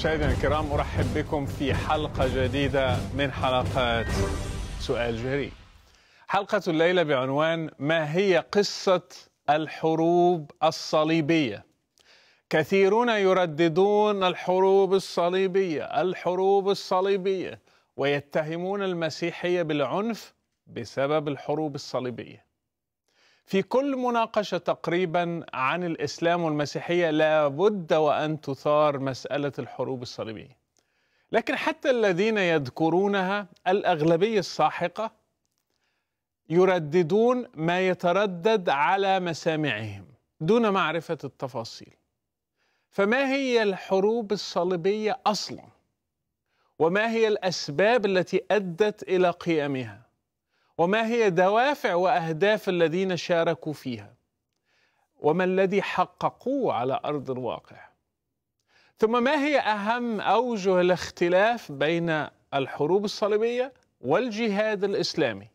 مشاهدينا الكرام أرحب بكم في حلقة جديدة من حلقات سؤال جريء. حلقة الليلة بعنوان ما هي قصة الحروب الصليبية؟ كثيرون يرددون الحروب الصليبية، الحروب الصليبية ويتهمون المسيحية بالعنف بسبب الحروب الصليبية. في كل مناقشة تقريبا عن الإسلام والمسيحية لابد وأن تثار مسألة الحروب الصليبية. لكن حتى الذين يذكرونها الأغلبية الساحقة يرددون ما يتردد على مسامعهم دون معرفة التفاصيل. فما هي الحروب الصليبية أصلا؟ وما هي الأسباب التي أدت إلى قيامها؟ وما هي دوافع وأهداف الذين شاركوا فيها؟ وما الذي حققوه على أرض الواقع؟ ثم ما هي أهم أوجه الاختلاف بين الحروب الصليبية والجهاد الإسلامي؟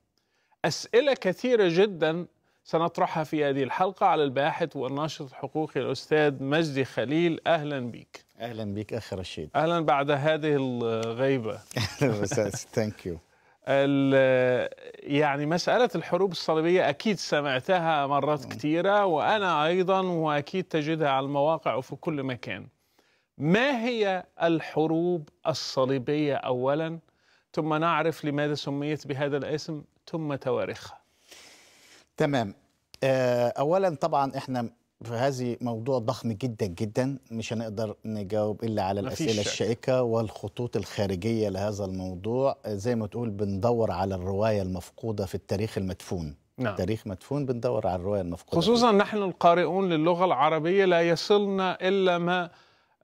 أسئلة كثيرة جدا سنطرحها في هذه الحلقة على الباحث والناشط الحقوقي الأستاذ مجدي خليل. أهلا بك أهلا بك اخ رشيد أهلا بعد هذه الغيبة. ثانك يو يعني مسألة الحروب الصليبية أكيد سمعتها مرات كثيرة وأنا أيضا وأكيد تجدها على المواقع وفي كل مكان. ما هي الحروب الصليبية أولا؟ ثم نعرف لماذا سميت بهذا الاسم ثم تواريخها. تمام. أولا طبعا إحنا فهذه موضوع ضخم جدا جدا مش هنقدر نجاوب إلا على الأسئلة الشائكة والخطوط الخارجية لهذا الموضوع زي ما تقول بندور على الرواية المفقودة في التاريخ المدفون نعم. تاريخ مدفون بندور على الرواية المفقودة خصوصا فيه. نحن القارئون للغة العربية لا يصلنا إلا ما آآ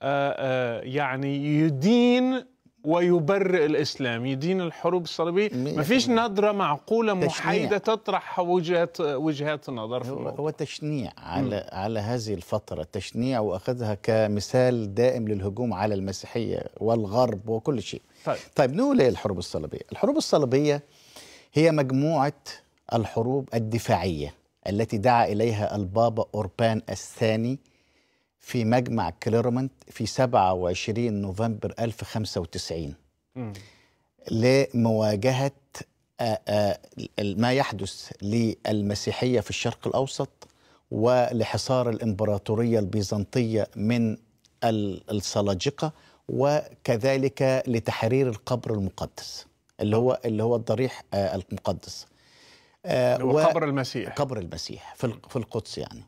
آآ يعني يدين ويبرئ الإسلام يدين الحروب الصليبية. ما فيش نظرة معقولة محايدة تطرح وجهات وجهات النظر في هو, هو تشنيع على م. على هذه الفترة. تشنيع وأخذها كمثال دائم للهجوم على المسيحية والغرب وكل شيء. طيب, طيب نقول إيه الحروب الصليبية. الحروب الصليبية هي مجموعة الحروب الدفاعية التي دعا إليها البابا أوربان الثاني في مجمع كليرمنت في 27 نوفمبر 1095 م. لمواجهة ما يحدث للمسيحية في الشرق الأوسط ولحصار الإمبراطورية البيزنطية من السلاجقة وكذلك لتحرير القبر المقدس اللي هو اللي هو الضريح المقدس. هو قبر المسيح. قبر المسيح في القدس يعني.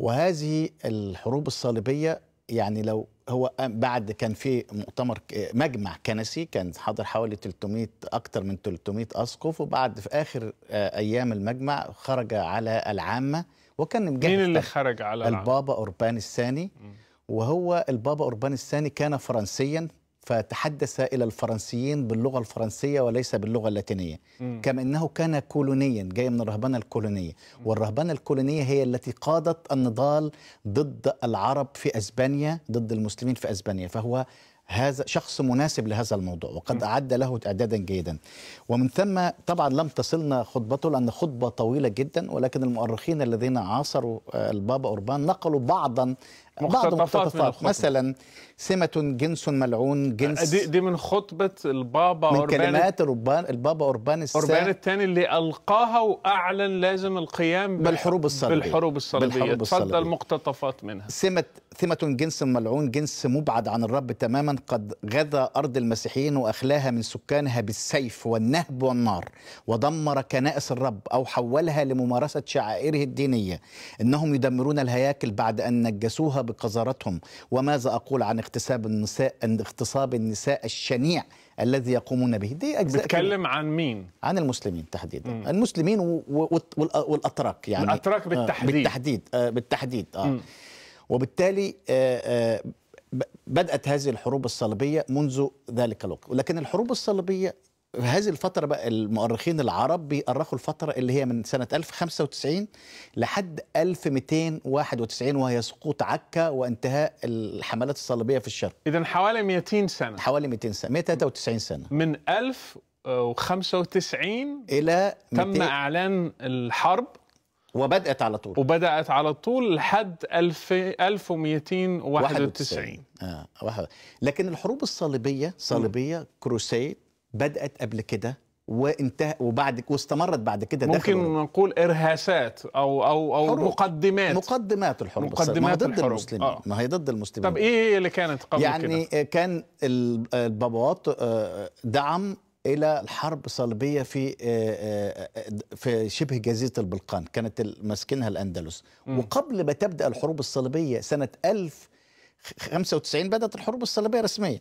وهذه الحروب الصليبية يعني لو هو بعد كان في مؤتمر مجمع كنسي كان حاضر حوالي 300 أكثر من 300 أسقف وبعد في آخر أيام المجمع خرج على العامة وكان مجهز مين اللي خرج على البابا أوربان الثاني. وهو البابا أوربان الثاني كان فرنسيا. فتحدث إلى الفرنسيين باللغة الفرنسية وليس باللغة اللاتينية. م. كما إنه كان كولونيا جاي من الرهبنه الكولونية. والرهبنه الكولونية هي التي قادت النضال ضد العرب في أسبانيا ضد المسلمين في أسبانيا. فهو هذا شخص مناسب لهذا الموضوع وقد أعد له إعدادا جيدا. ومن ثم طبعا لم تصلنا خطبته لأن خطبة طويلة جدا ولكن المؤرخين الذين عاصروا البابا أوربان نقلوا بعضا بعض مقتطفات مثلا سمة جنس ملعون جنس دي, دي من خطبة البابا من أوربان كلمات أوربان البابا أوربان الثاني أوربان الثاني اللي ألقاها وأعلن لازم القيام بالحروب الصليبية. بالحروب الصليبية. بالحروب الصليبية. تفضل مقتطفات منها. سمة ثمة جنس ملعون جنس مبعد عن الرب تماما. قد غذى أرض المسيحيين وأخلاها من سكانها بالسيف والنهب والنار ودمر كنائس الرب أو حولها لممارسة شعائره الدينية. إنهم يدمرون الهياكل بعد أن نجسوها بقذارتهم وماذا أقول عن اغتساب النساء اغتصاب النساء الشنيع الذي يقومون به دي أجزاء بتكلم عن مين؟ عن المسلمين تحديدا مم. المسلمين و... و... والأتراك يعني الأتراك بالتحديد بالتحديد آه بالتحديد آه. مم. وبالتالي آه بدأت هذه الحروب الصليبية منذ ذلك الوقت ولكن الحروب الصليبية في هذه الفترة بقى المؤرخين العرب بيأرخوا الفترة اللي هي من سنة 1095 لحد 1291 وهي سقوط عكا وانتهاء الحملات الصليبية في الشرق. إذا حوالي 200 سنة. حوالي 200 سنة 193 سنة. من 1095 إلى تم إعلان الحرب. وبدأت على طول. وبدأت على طول لحد 1000 1291 آه. واحد. لكن الحروب الصليبية صليبية كروسيد بدأت قبل كده وانتهى وبعد واستمرت بعد كده ممكن. نقول إرهاسات أو أو أو حروب. مقدمات مقدمات الحروب مقدمات ضد الحروب. المسلمين آه. ما هي ضد المسلمين طب إيه اللي كانت قبل يعني كده؟ كان ال- البابوات آه، دعم إلى الحرب الصليبية في آه، آه، في شبه جزيرة البلقان كانت ماسكينها الأندلس مم. وقبل ما تبدأ الحروب الصليبية سنة 1095 بدأت الحروب الصليبية رسميا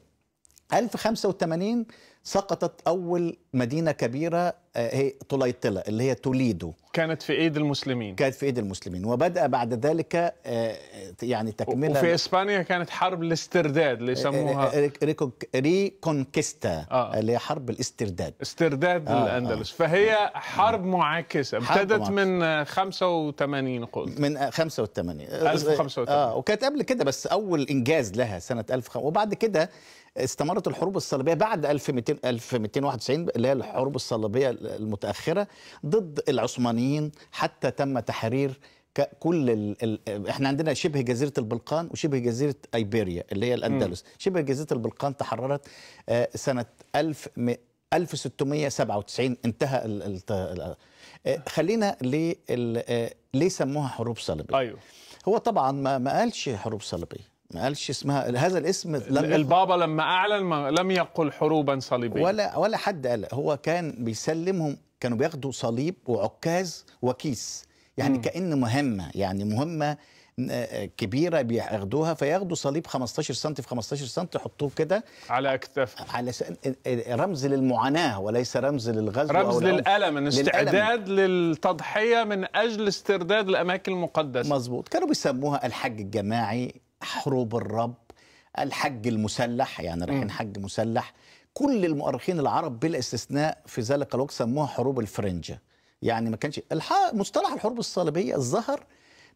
1085 سقطت أول مدينة كبيرة آه، هي طليطلة اللي هي توليدو. كانت في إيد المسلمين. كانت في إيد المسلمين وبدأ بعد ذلك آه، يعني تكملة وفي إسبانيا كانت حرب الاسترداد اللي يسموها. Reconq- Reconquista آه. اللي هي حرب الاسترداد. استرداد آه، الأندلس. فهي حرب معاكسة. ابتدت. من 85 قلت. من 85 1085. آه وكانت قبل كده بس أول إنجاز لها سنة 1000 وبعد كده استمرت الحروب الصليبية بعد 1200 1291 اللي هي الحروب الصليبية المتأخرة ضد العثمانيين حتى تم تحرير كل ال... ال... إحنا عندنا شبه جزيرة البلقان وشبه جزيرة أيبيريا اللي هي الأندلس. شبه جزيرة البلقان تحررت آه، سنة 1000 م- 1697 انتهى ال... ال... ال... آه، خلينا ليه ال... آه، ليه سموها حروب صليبية؟ أيوه. هو طبعا ما ما قالش حروب صليبية. ما قالش اسمها هذا الاسم لم البابا لما أعلن ما لم يقل حروبا صليبية ولا ولا حد قال هو كان بيسلمهم كانوا بياخدوا صليب وعكاز وكيس يعني مم. كأن مهمة يعني مهمة آه، كبيرة بياخدوها فياخدوا صليب 15 سم في 15 سم يحطوه كده على اكتاف على س- رمز للمعاناة وليس رمز للغزو أو رمز العنف. للألم ان للألم. استعداد للتضحية من أجل استرداد الأماكن المقدسة مظبوط كانوا بيسموها الحج الجماعي حروب الرب الحج المسلح يعني رايحين. حج مسلح كل المؤرخين العرب بلا استثناء في ذلك الوقت سموها حروب الفرنجة يعني ما كانش الح... مصطلح الحروب الصليبية ظهر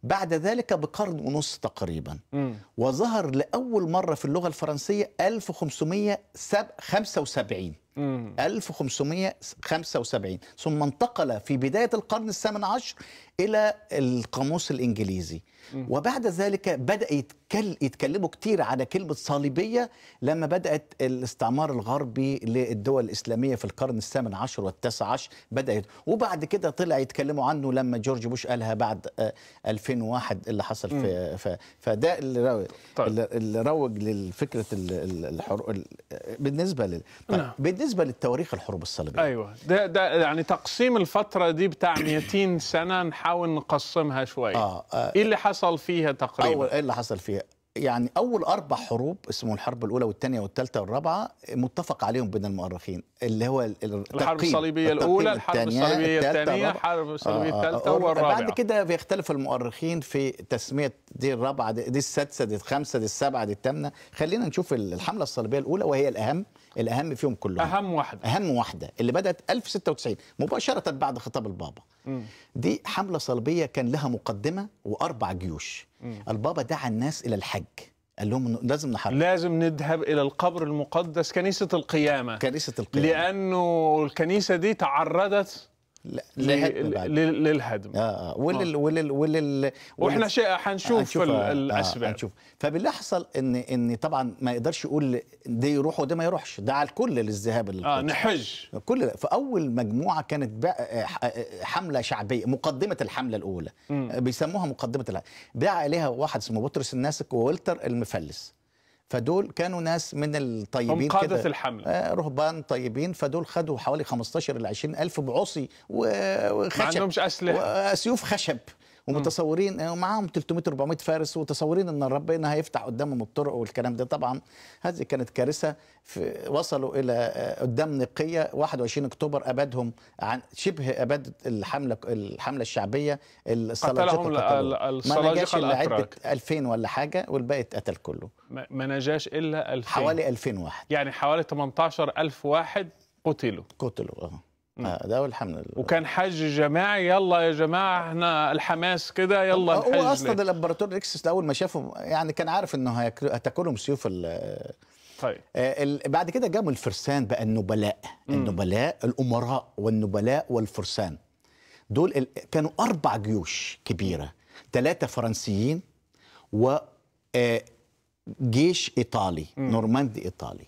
بعد ذلك بقرن ونص تقريبا مم. وظهر لأول مرة في اللغة الفرنسية 1575 مم. 1575 ثم انتقل في بداية القرن الثامن عشر إلى القاموس الإنجليزي مم. وبعد ذلك يتكل يتكلموا كتير على كلمة صليبية لما بدأت الاستعمار الغربي للدول الإسلامية في القرن الثامن عشر والتاسع عشر بدأت وبعد كده طلع يتكلموا عنه لما جورج بوش قالها بعد آه، 2001 اللي حصل في ف- فده اللي روج طيب. اللي- روج للفكرة الحروب بالنسبة لل طيب نعم. بالنسبة للتواريخ الحروب الصليبية أيوه ده ده يعني تقسيم الفترة دي بتاع 200 سنة نحاول نقسمها شوي. آه, آه إيه اللي حصل فيها تقريبا؟ أول إيه اللي حصل فيها؟ يعني أول أربع حروب اسمه الحرب الأولى والثانية والثالثة والرابعة متفق عليهم بين المؤرخين اللي هو الحرب الصليبية الترقيم الأولى الحرب الثانية الرابعة. الحرب الصليبية آه، آه، الثالثة آه، والرابعة. بعد كده بيختلف المؤرخين في تسمية دي الرابعة دي, دي السادسة دي الخامسة دي السابعة دي الثامنة. خلينا نشوف ال- الحملة الصليبية الأولى وهي الأهم. الأهم فيهم كلهم. أهم واحدة. أهم واحدة اللي بدأت 1096 مباشرة بعد خطاب البابا. مم. دي حملة صليبية كان لها مقدمة وأربع جيوش. مم. البابا دعا الناس إلى الحج. قال لهم لازم نحرق لازم نذهب إلى القبر المقدس كنيسة القيامة. كنيسة القيامة. لأنه الكنيسة دي تعرضت للهدم. آه آه. ولل ولل ولل وإحنا شيء حنشوف ال- آه، الأسباب. آه هنشوف. فباللي حصل إن إن طبعا ما يقدرش يقول ده يروح وده ما يروحش. ده الكل للذهاب آه نحج. كل فأول مجموعة كانت بقى- آه، آه، حملة شعبية مقدمة الحملة الأولى. آه، بيسموها مقدمة الحملة. باع عليها واحد اسمه بطرس الناسك وولتر المفلس. فدول كانوا ناس من الطيبين هم قادة الحملة. آه، رهبان طيبين فدول خدوا حوالي 15 ل 20 ألف بعصي و- ما وخشب عندهمش أسلحة. وسيوف خشب. ومتصورين آه، ومعاهم 300 400 فارس وتصورين إن ربنا هيفتح قدامهم الطرق والكلام ده. طبعا هذه كانت كارثة في وصلوا إلى آه، قدام نقية 21 أكتوبر أبادهم عن شبه أباد الحملة الحملة الشعبية السلاجقه قتلهم ال- قتلوه. ال- ما نجاش إلا عدة الأتراك 2000 ولا حاجة والباقي اتقتل كله. ما نجاش إلا 2000 حوالي 2000 واحد. يعني حوالي 18 ألف واحد قتلوا. قتلوا آه. ده الحمد لله. وكان حج جماعي يلا يا جماعة إحنا الحماس كده يلا هو نحج أصلا ليه. الأمبراطور أليكسيوس أول ما شافهم يعني كان عارف إنه هتاكلهم سيوف ال- طيب. آه، بعد كده جابوا الفرسان بقى النبلاء. مم. النبلاء الأمراء والنبلاء والفرسان. دول كانوا أربع جيوش كبيرة. ثلاثة فرنسيين و آه، جيش إيطالي نورماندي إيطالي.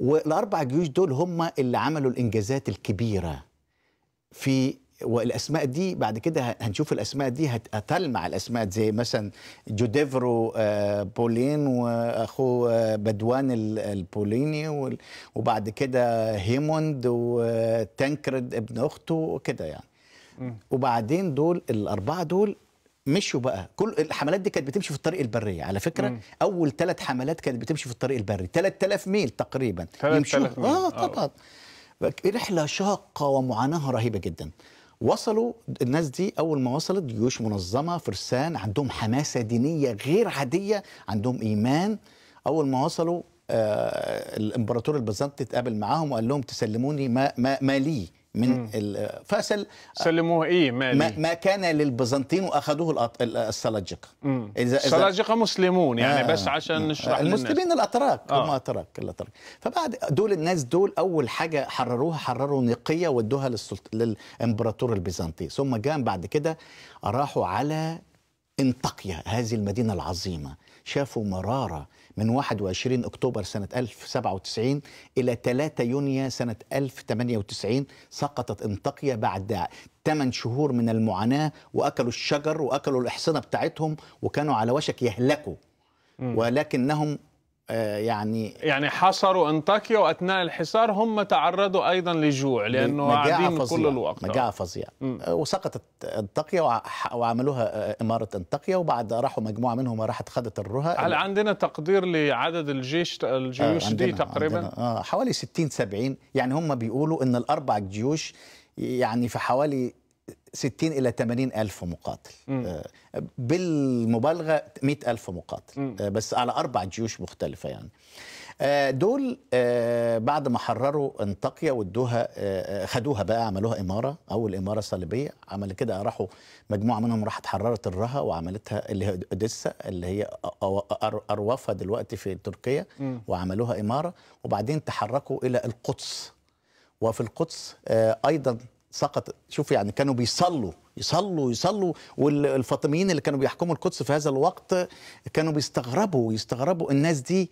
والأربع جيوش دول هم اللي عملوا الإنجازات الكبيرة. في والأسماء دي بعد كده هنشوف الأسماء دي هت- هتلمع الأسماء دي زي مثلا جودفروا آه، بولين وأخوه آه، بلدوين ال- البوليني وبعد كده بوهيموند وتانكرد ابن أخته وكده يعني. وبعدين دول الأربعة دول مشوا بقى. كل الحملات دي كانت بتمشي في الطريق البري على فكرة مم. أول ثلاث حملات كانت بتمشي في الطريق البري. 3000 ميل تقريبا 3000 يمشوا- ميل. آه آه. طبعا. رحلة شاقة ومعاناه رهيبة جدا. وصلوا الناس دي أول ما وصلت جيوش منظمة فرسان عندهم حماسة دينية غير عادية عندهم إيمان. أول ما وصلوا آه الإمبراطور البيزنطي اتقابل معاهم وقال لهم تسلموني ما ما, ما لي. من فسل سلموه إيه مالي. ما, ما كان للبيزنطيين وأخذوه السلاجقه السلاجقه مسلمون يعني آه. بس عشان نشرح للناس. المسلمين الأتراك آه. هم أتراك الأتراك. فبعد دول الناس دول أول حاجة حرروها حرروا نقية ودوها للسلط... للإمبراطور البيزنطي. ثم جاء بعد كده راحوا على إنطاكيا هذه المدينة العظيمة. شافوا مرارة من 21 أكتوبر سنة 1097 إلى 3 يونيو سنة 1098 سقطت إنطاكيا بعد 8 شهور من المعاناة وأكلوا الشجر وأكلوا الأحصنة بتاعتهم وكانوا على وشك يهلكوا. ولكنهم يعني يعني حصروا انطاكيا واثناء الحصار هم تعرضوا أيضا لجوع لأنه قاعدين كل الوقت. مجاعة فظيعة. مم. آه، وسقطت انطاكيا وع- وعملوها آه، إمارة أنطاكيا وبعد راحوا مجموعة منهم راحت خدت الرها هل عندنا تقدير لعدد الجيش الجيوش آه، دي تقريبا؟ عندنا. آه حوالي 60 70 يعني هم بيقولوا إن الأربع جيوش يعني في حوالي 60 إلى 80 ألف مقاتل. مم. آه بالمبالغة 100 ألف مقاتل. مم. آه بس على أربع جيوش مختلفة يعني. آه دول بعد ما حرروا أنطاكيا وادوها خدوها بقى عملوها إمارة أول إمارة صليبية. عمل كده راحوا مجموعة منهم راحت حررت الرها وعملتها اللي هي أوديسا اللي هي أروافها دلوقتي في تركيا. وعملوها إمارة. وبعدين تحركوا إلى القدس. وفي القدس أيضا سقط. شوف يعني كانوا بيصلوا يصلوا يصلوا والفاطميين اللي كانوا بيحكموا القدس في هذا الوقت كانوا بيستغربوا يستغربوا الناس دي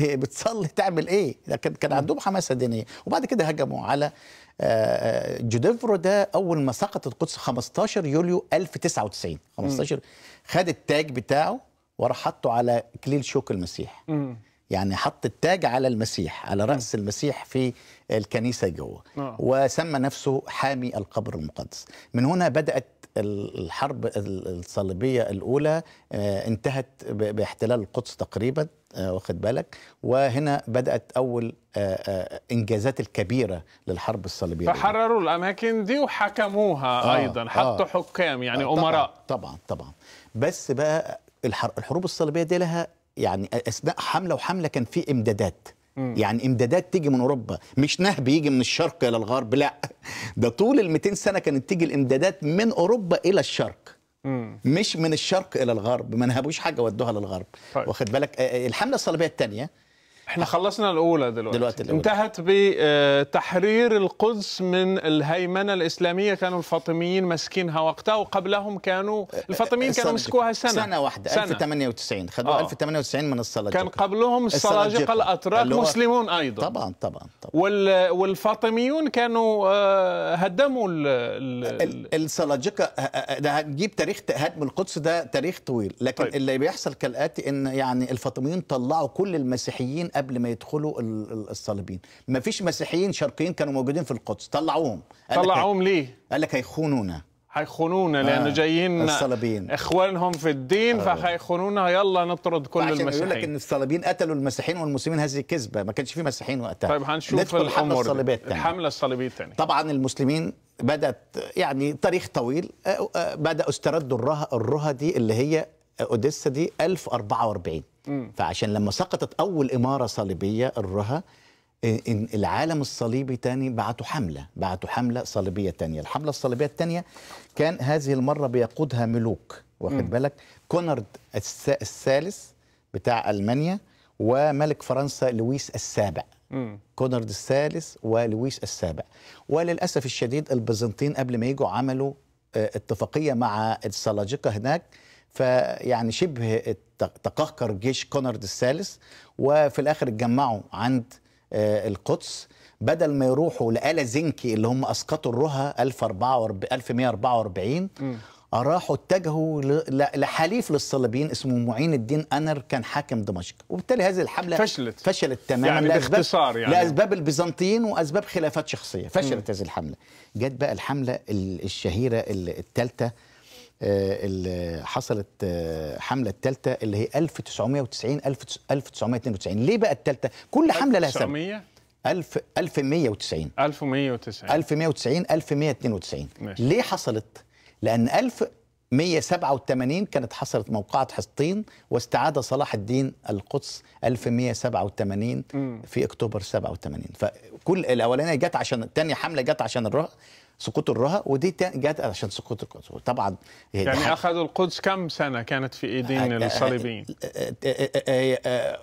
بتصلي تعمل إيه؟ لكن كان عندهم حماسة دينية. وبعد كده هجموا على آه، جوديفرو ده أول ما سقط القدس 15 يوليو 1099 15 خد التاج بتاعه وراح حطه على كليل شوك المسيح. يعني حط التاج على المسيح على رأس المسيح في الكنيسة جوه آه. وسمى نفسه حامي القبر المقدس من هنا بدأت ال- الحرب ال- الصليبية الأولى آه، انتهت باحتلال القدس تقريبا آه، واخد بالك وهنا بدأت أول آه، إنجازات الكبيرة للحرب الصليبية. فحرروا الأماكن دي وحكموها آه، أيضا حطوا آه. حكام يعني آه، طبعاً- أمراء طبعا طبعا بس بقى الحر- الحروب الصليبية دي لها يعني أثناء حملة وحملة كان في إمدادات. مم. يعني إمدادات تيجي من أوروبا. مش نهب يجي من الشرق إلى الغرب لا. ده طول ال 200 سنة كانت تيجي الإمدادات من أوروبا إلى الشرق. مم. مش من الشرق إلى الغرب. ما نهبوش حاجة ودوها للغرب. طيب. واخد بالك؟ الحملة الصليبية الثانية إحنا خلصنا الأولى دلوقتي, دلوقتي الأولى. انتهت بتحرير القدس من الهيمنة الإسلامية كانوا الفاطميين ماسكينها وقتها وقبلهم كانوا الفاطميين كانوا مسكوها سنة سنة واحدة سنة. 1098 خدوها آه. 1098 من السلاجقه كان قبلهم السلاجقه. الأتراك مسلمون أيضا طبعا طبعا طبعا وال والفاطميون كانوا آه، هدموا ال ال ال- السلاجقه ه- ه- ده هتجيب تاريخ هدم القدس ده تاريخ طويل لكن طيب. اللي بيحصل كالآتي إن يعني الفاطميين طلعوا كل المسيحيين قبل ما يدخلوا ال- ال- الصليبيين. ما فيش مسيحيين شرقيين كانوا موجودين في القدس. طلعوهم. طلعوهم ليه؟ قال لك هيخونونا. هيخونونا لأنه آه، جايين الصليبيين. إخوانهم في الدين فهيخونونا. يلا نطرد كل عشان يقول لك المسيحيين. إن الصليبيين قتلوا المسيحيين والمسلمين هذه كذبة. ما كانش في مسيحيين وقتها. طيب هنشوف الحملة. الصليبية الثانية الحملة الصليبية الثانية طبعا المسلمين بدأت يعني تاريخ طويل. آه، آه، بدأوا استردوا الرها الرها دي اللي هي أوديسا دي 1044 مم. فعشان لما سقطت أول إمارة صليبية الرها إن العالم الصليبي تاني بعتوا حملة بعتوا حملة صليبية تانية. الحملة الصليبية الثانية كان هذه المرة بيقودها ملوك واخد بالك؟ كونرد الثالث بتاع ألمانيا وملك فرنسا لويس السابع. مم. كونرد الثالث ولويس السابع. وللأسف الشديد البيزنطيين قبل ما يجوا عملوا آه، اتفاقية مع السلاجقة هناك فيعني شبه تقهقر جيش كونرد الثالث وفي الآخر اتجمعوا عند آه، القدس. بدل ما يروحوا لآل زنكي اللي هم أسقطوا الرها 1044 1144 راحوا اتجهوا لحليف للصليبيين اسمه معين الدين أنر كان حاكم دمشق. وبالتالي هذه الحملة فشلت. فشلت تماما يعني لأسباب- باختصار يعني. لأسباب البيزنطيين وأسباب خلافات شخصية. فشلت هذه الحملة. جت بقى الحملة ال- الشهيرة الثالثه اللي حصلت آه، حملة الثالثه اللي هي 1990 1900 1992 ليه بقى الثالثه كل حملة لها سبب 900 1000 1190 1190 1190 1192 ماشي. ليه حصلت؟ لأن 1187 كانت حصلت موقعة حسطين واستعاد صلاح الدين القدس 1187 في أكتوبر 87 فكل الأولانية جت عشان الثانية حملة جت عشان الرها سقوط الرها ودي جت عشان سقوط القدس طبعا يعني اخذوا القدس كم سنه كانت في ايدين الصليبيين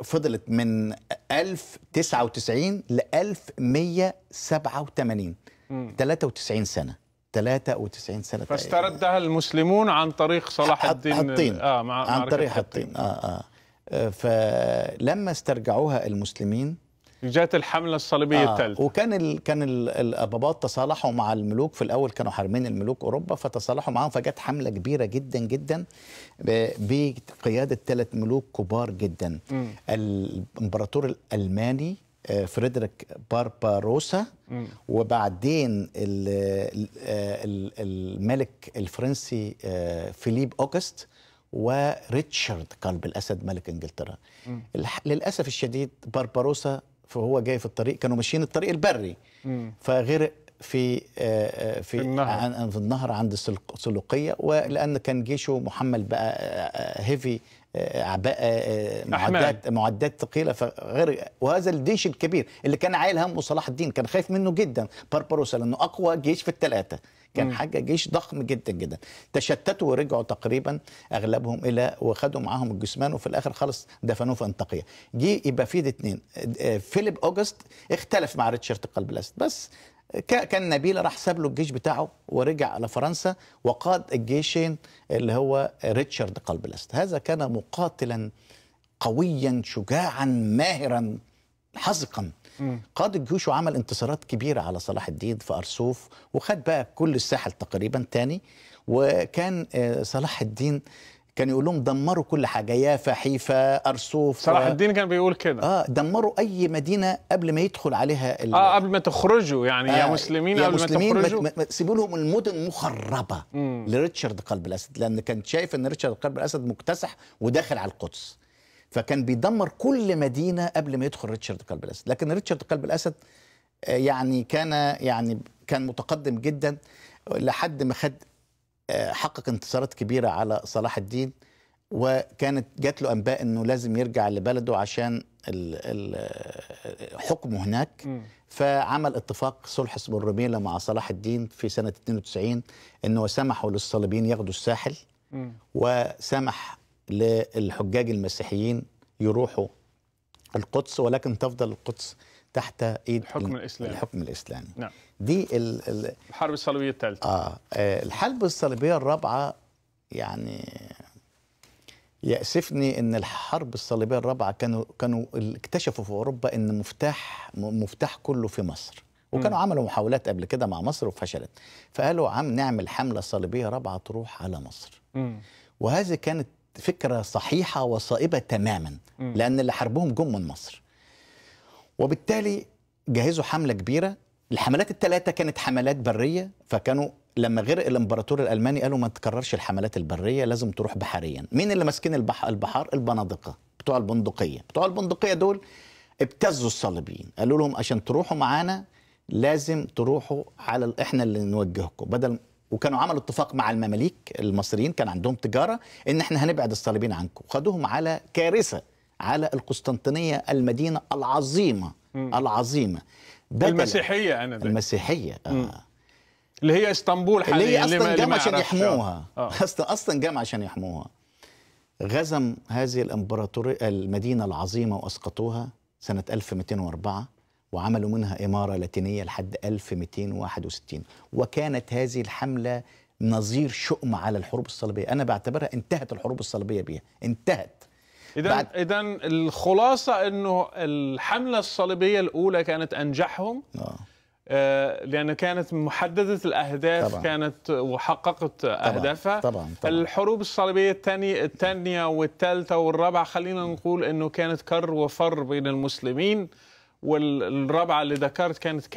فضلت من 1099 ل 1187 93 سنة 93 سنة فاستردها المسلمون عن طريق صلاح الدين حطين آه مع عن طريق حطين آه آه آه، فلما استرجعوها المسلمين جاءت الحملة الصليبية آه الثالثة. وكان ال كان ال الأبابات تصالحوا مع الملوك. في الأول كانوا حارمين الملوك أوروبا فتصالحوا معاهم فجت حملة كبيرة جدا جدا ب- بقيادة ثلاث ملوك كبار جدا. الإمبراطور الألماني آه، فريدريك بارباروسا. وبعدين ال- ال- آه، ال- الملك الفرنسي آه، فيليب أوغست وريتشارد قلب الأسد ملك إنجلترا. للأسف الشديد بارباروسا فهو جاي في الطريق كانوا ماشيين الطريق البري. فغرق في آه، آه، في في النهر. عن- في النهر عند السلوقيه ولأن كان جيشه محمل بقى هيفي اعباء آه، معدات معدات ثقيلة. فغير وهذا الجيش الكبير اللي كان عايل همه صلاح الدين كان خايف منه جدا بارباروسا لأنه أقوى جيش في الثلاثه كان حاجة جيش ضخم جدا جدا. تشتتوا ورجعوا تقريبا أغلبهم إلى وخدوا معاهم الجثمان وفي الآخر خالص دفنوه في انطاكيه جه يبقى في اثنين فيليب اوجست اختلف مع ريتشارد قلب الأسد. بس كان نبيل راح ساب له الجيش بتاعه ورجع على فرنسا وقاد الجيشين اللي هو ريتشارد قلب الأسد. هذا كان مقاتلا قويا شجاعا ماهرا حذقا. قاد الجيوش وعمل انتصارات كبيرة على صلاح الدين في أرسوف وخد بقى كل الساحل تقريبا تاني. وكان آه، صلاح الدين كان يقول لهم دمروا كل حاجة يافا حيفا أرسوف صلاح الدين كان بيقول كده. آه دمروا أي مدينة قبل ما يدخل عليها ال... آه قبل ما تخرجوا يعني يا آه، مسلمين يا قبل مسلمين ما تخرجوا. تسيبوا لهم المدن مخربة لريتشارد قلب الأسد لأن كان شايف إن ريتشارد قلب الأسد مكتسح وداخل على القدس. فكان بيدمر كل مدينة قبل ما يدخل ريتشارد قلب الأسد. لكن ريتشارد قلب الأسد آه، يعني كان يعني كان متقدم جدا لحد ما خد آه، حقق انتصارات كبيرة على صلاح الدين وكانت جات له أنباء إنه لازم يرجع لبلده عشان ال- حكمه هناك. فعمل اتفاق صلح اسمه الرميله مع صلاح الدين في سنة 92 إنه سمحوا للصليبيين ياخدوا الساحل. وسمح للحجاج المسيحيين يروحوا القدس ولكن تفضل القدس تحت إيد الحكم الإسلامي. الحكم الإسلامي. نعم. دي ال ال الحرب الصليبية الثالثة. آه آه، الحرب الصليبية الرابعة يعني يأسفني إن الحرب الصليبية الرابعة كانوا كانوا اكتشفوا في أوروبا إن مفتاح م- مفتاح كله في مصر. وكانوا عملوا محاولات قبل كده مع مصر وفشلت. فقالوا عم نعمل حملة صليبية رابعة تروح على مصر. مم. وهذه كانت فكرة صحيحة وصائبة تماما لأن اللي حاربوهم جم من مصر. وبالتالي جهزوا حملة كبيرة. الحملات الثلاثة كانت حملات برية فكانوا لما غرق الإمبراطور الألماني قالوا ما تكررش الحملات البرية لازم تروح بحريا. مين اللي ماسكين البحر البحار؟ البنادقة بتوع البندقية. بتوع البندقية دول ابتزوا الصليبيين. قالوا لهم عشان تروحوا معانا لازم تروحوا على إحنا اللي نوجهكم. بدل وكانوا عملوا اتفاق مع المماليك المصريين كان عندهم تجارة إن إحنا هنبعد الصليبيين عنكم. خدوهم على كارثة على القسطنطينية المدينة العظيمة العظيمة. بدل- المسيحية أنا ده. المسيحية آه. اللي هي إسطنبول اللي هي حاليا أصلا لما- جم لما عشان. يحموها. آه. أصلا أصلا جم عشان يحموها. غزم هذه الإمبراطورية المدينة العظيمة وأسقطوها سنة 1204 وعملوا منها إمارة لاتينية لحد 1261 وكانت هذه الحملة نظير شؤم على الحروب الصليبية. أنا بعتبرها انتهت الحروب الصليبية بيها. انتهت. اذا بعد- اذا الخلاصة إنه الحملة الصليبية الأولى كانت أنجحهم. آه. آه، لأن كانت محددة الأهداف طبعاً. كانت وحققت أهدافها. طبعا طبعا. الحروب الصليبية الثانية الثانية والثالثة والرابعة خلينا نقول أنه كانت كر وفر بين المسلمين. والرابعة اللي ذكرت كانت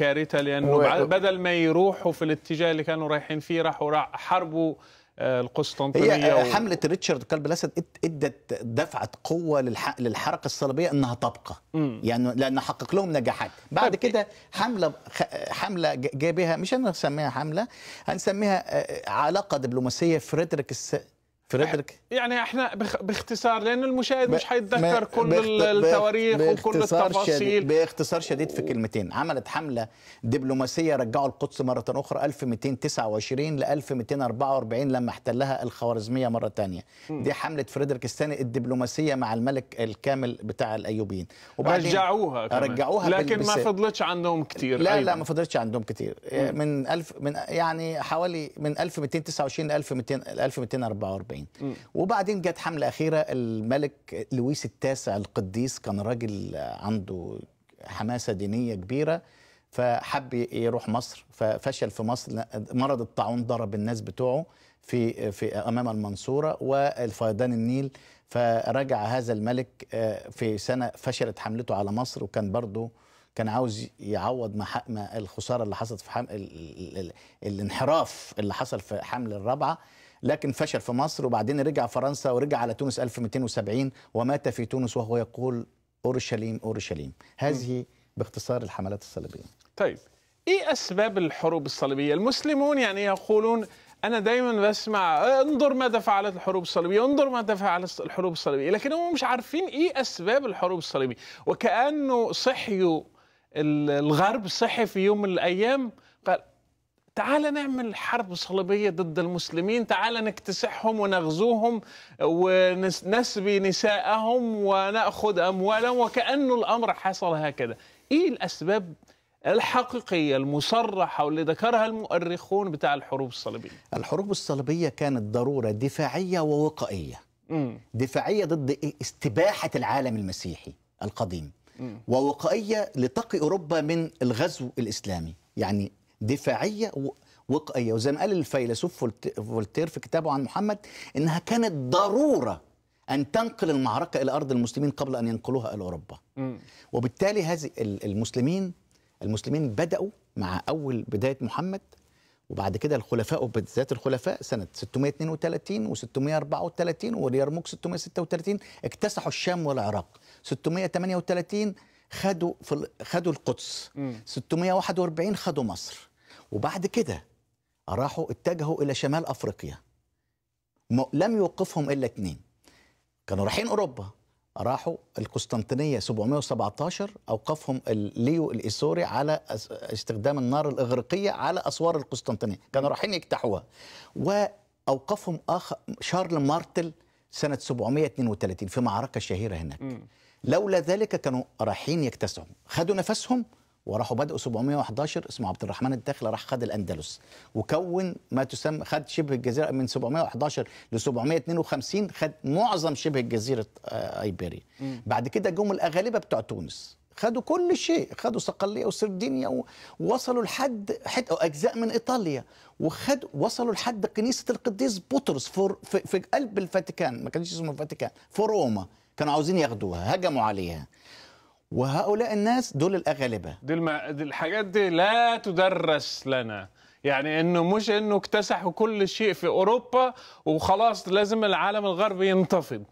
و- بعد- بدل ما يروحوا في الاتجاه اللي كانوا رايحين فيه راحوا را- حاربوا آه، القسطنطينية هي و- حملة ريتشارد قلب الأسد إد- ادت دفعة قوة للح... للحركة الصليبية إنها تبقى مم. يعني لأن حقق لهم نجاحات بعد طيب. كده حملة خ... حملة ج- جاي بها مش هنسميها حملة هنسميها آه، علاقة دبلوماسية فريدريك الس... فريدريك يعني إحنا باختصار لأن المشاهد مش ما- كل التواريخ وكل التفاصيل. باختصار شديد في كلمتين. عملت حملة دبلوماسية رجعوا القدس مرة أخرى 1229 ل 1244 لما احتلها الخوارزمية مرة تانية. دي حملة فريدريك الثاني الدبلوماسية مع الملك الكامل بتاع الأيوبيين. رجعوها كمان. رجعوها لكن ما فضلتش عندهم كتير لا أيضاً. لا ما فضلتش عندهم كتير. من ألف من يعني حوالي من 1229 ل 1200 ل 1244 وبعدين جت حملة أخيرة الملك لويس التاسع القديس كان راجل عنده حماسة دينية كبيرة فحب يروح مصر ففشل في مصر مرض الطاعون ضرب الناس بتوعه في في أمام المنصورة والفيضان النيل فرجع هذا الملك آه، في سنة فشلت حملته على مصر وكان برضه كان عاوز يعوض ما الخسارة اللي حصلت في حمل ال... ال... ال... الانحراف اللي حصل في حمل الرابعة. لكن فشل في مصر وبعدين رجع فرنسا ورجع على تونس 1270 ومات في تونس وهو يقول أورشليم أورشليم. هذه باختصار الحملات الصليبية. طيب إيه أسباب الحروب الصليبية؟ المسلمون يعني يقولون أنا دايما بسمع انظر ماذا فعلت الحروب الصليبية انظر ماذا فعلت الحروب الصليبية لكن هم مش عارفين إيه أسباب الحروب الصليبية. وكأنه صحيوا ال- الغرب صحي في يوم من الأيام تعال نعمل حرب صليبية ضد المسلمين تعال نكتسحهم ونغزوهم ونسبي نساءهم ونأخذ أموالهم وكأنه الأمر حصل هكذا إيه الأسباب الحقيقية المصرحة واللي ذكرها المؤرخون بتاع الحروب الصليبية الحروب الصليبية كانت ضرورة دفاعية ووقائية مم. دفاعية ضد؟ استباحة العالم المسيحي القديم مم. ووقائية لتقي أوروبا من الغزو الإسلامي يعني دفاعية وقائية. وزي ما قال الفيلسوف فولت- فولتير في كتابه عن محمد إنها كانت ضرورة أن تنقل المعركة إلى أرض المسلمين قبل أن ينقلوها إلى أوروبا. وبالتالي هذه ال- المسلمين المسلمين بدأوا مع أول بداية محمد وبعد كده الخلفاء وبالذات الخلفاء سنة 632 و634 واليرموك 636 اكتسحوا الشام والعراق. 638 خدوا في خدوا القدس. مم. 641 خدوا مصر. وبعد كده راحوا اتجهوا إلى شمال أفريقيا. م- لم يوقفهم إلا اثنين كانوا رايحين أوروبا. راحوا القسطنطينية 717 أوقفهم ليو الإيسوري على استخدام النار الإغريقية على أسوار القسطنطينية. كانوا رايحين يجتاحوها. وأوقفهم اخ شارل مارتل سنة 732 في معركة شهيرة هناك. مم. لولا ذلك كانوا رايحين يكتسحوا. خدوا نفسهم وراحوا بدأوا 711 اسمه عبد الرحمن الداخل راح خد الأندلس. وكون ما تسمى خد شبه الجزيرة من 711 ل 752 خد معظم شبه جزيرة آه، أيبيريا. بعد كده جم الأغالبة بتوع تونس. خدوا كل شيء. خدوا صقلية وسردينيا ووصلوا لحد حد أو أجزاء من إيطاليا. وخد وصلوا لحد كنيسة القديس بطرس في, في قلب الفاتيكان. ما كانش اسمه الفاتيكان في روما. كانوا عاوزين ياخدوها هجموا عليها. وهؤلاء الناس دول الأغالبة. دي, الم... دي الحاجات دي لا تدرس لنا. يعني إنه مش إنه اكتسحوا كل شيء في أوروبا وخلاص لازم العالم الغربي ينتفض.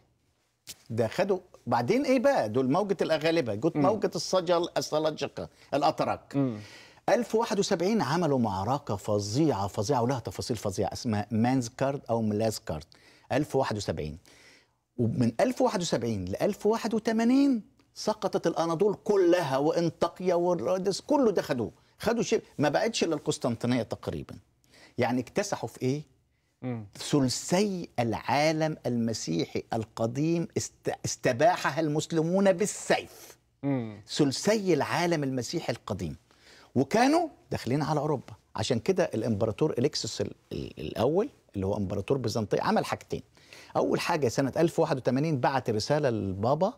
ده خدوا بعدين إيه بقى؟ دول موجة الأغالبة. جت موجة الصجل السلاجقة الأتراك 1071 عملوا معركة فظيعة فظيعة ولها تفاصيل فظيعة اسمها مانزكارد أو ملازكارد. 1071 ومن 1071 ل 1081 سقطت الأناضول كلها وانطاكيا والرادس كله ده خدوه خدوا شيء ما بقتش إلا القسطنطينية تقريبا. يعني اكتسحوا في إيه. ثلثي العالم المسيحي القديم است... استباحها المسلمون بالسيف. ثلثي العالم المسيحي القديم. وكانوا داخلين على أوروبا. عشان كده الإمبراطور اليكسوس ال- ال- الأول اللي هو إمبراطور بيزنطي عمل حاجتين. أول حاجة سنة 1081 بعت رسالة للبابا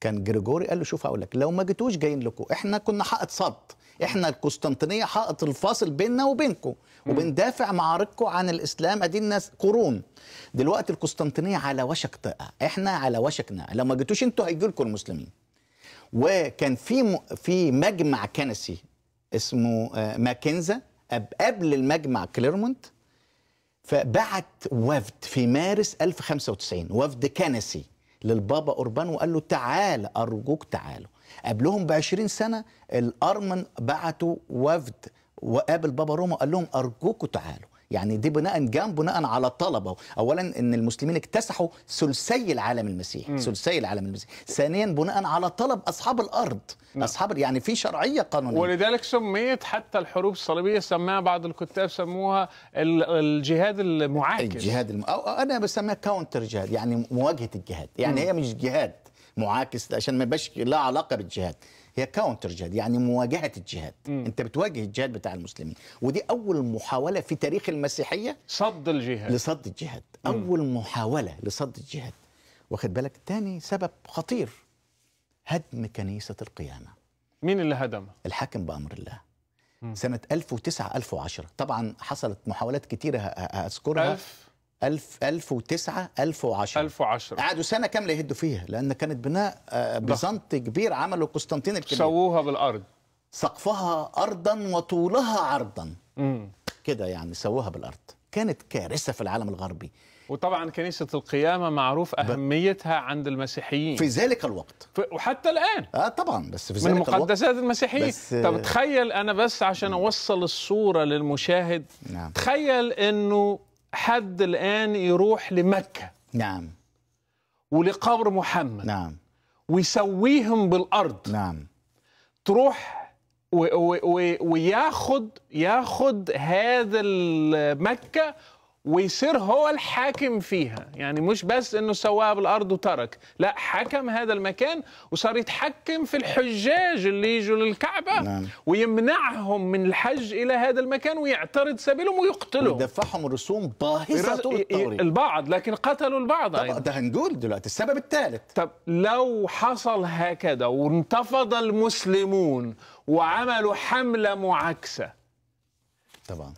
كان جريجوري قال له شوف هقول لك لو ما جيتوش جايين لكم إحنا كنا حائط صد إحنا القسطنطينية حائط الفاصل بيننا وبينكم وبندافع معارككم عن الإسلام أدي الناس قرون. دلوقتي القسطنطينية على وشك تقع إحنا على وشكنا لو ما جيتوش أنتوا هيجي لكم المسلمين. وكان في م... في مجمع كنسي اسمه آه، ماكنزا قبل المجمع كليرمونت فبعت وفد في مارس 1095 وفد كنسي للبابا أوربان وقال له تعال أرجوك تعالوا. قبلهم ب 20 سنة الأرمن بعتوا وفد وقابل بابا روما قال لهم أرجوكوا تعالوا. يعني دي بناء جام بناء على طلبة. اولا إن المسلمين اكتسحوا ثلثي العالم المسيحي ثلثي العالم المسيحي. ثانيا بناء على طلب أصحاب الأرض. نعم. أصحاب يعني في شرعية قانونية. ولذلك سميت حتى الحروب الصليبية سماها بعض الكتاب سموها ال- الجهاد المعاكس. الجهاد الم... أو أنا بسميها counter جهاد يعني مواجهة الجهاد. يعني هي مش جهاد معاكس عشان ما يبقاش لها علاقة بالجهاد. هي counter جهاد يعني مواجهة الجهاد. مم. انت بتواجه الجهاد بتاع المسلمين. ودي أول محاولة في تاريخ المسيحية صد الجهاد. لصد الجهاد. أول محاولة لصد الجهاد. واخد بالك؟ تاني سبب خطير هدم كنيسة القيامة. مين اللي هدمها؟ الحاكم بأمر الله. سنة 1009 1010 طبعا حصلت محاولات ه- هذكرها 1000 1000 1009 1010 1010 قعدوا سنة كاملة يهدوا فيها لأن كانت بناء آه، بيزنطي كبير عمله قسطنطين الكبير. سووها بالأرض. سقفها ارضا وطولها عرضا. كده يعني سووها بالأرض. كانت كارثة في العالم الغربي. وطبعا كنيسة القيامة معروف أهميتها عند المسيحيين. في ذلك الوقت. وحتى الآن. آه طبعا بس في من ذلك الوقت. مقدسات المسيحيين. بس- طب تخيل أنا بس عشان أوصل الصورة للمشاهد. نعم. تخيل إنه حد الآن يروح لمكة نعم. ولقبر محمد نعم. ويسويهم بالأرض. نعم. تروح وياخد ياخد هذا مكة ويصير هو الحاكم فيها يعني مش بس إنه سواها بالأرض وترك لا حكم هذا المكان وصار يتحكم في الحجاج اللي يجوا للكعبة نعم. ويمنعهم من الحج إلى هذا المكان ويعترض سبيلهم ويقتلهم ودفعهم رسوم باهظة الطريق البعض لكن قتلوا البعض أيضا. ده هنقول دلوقتي السبب الثالث طب لو حصل هكذا وانتفض المسلمون وعملوا حملة معاكسة طبعا.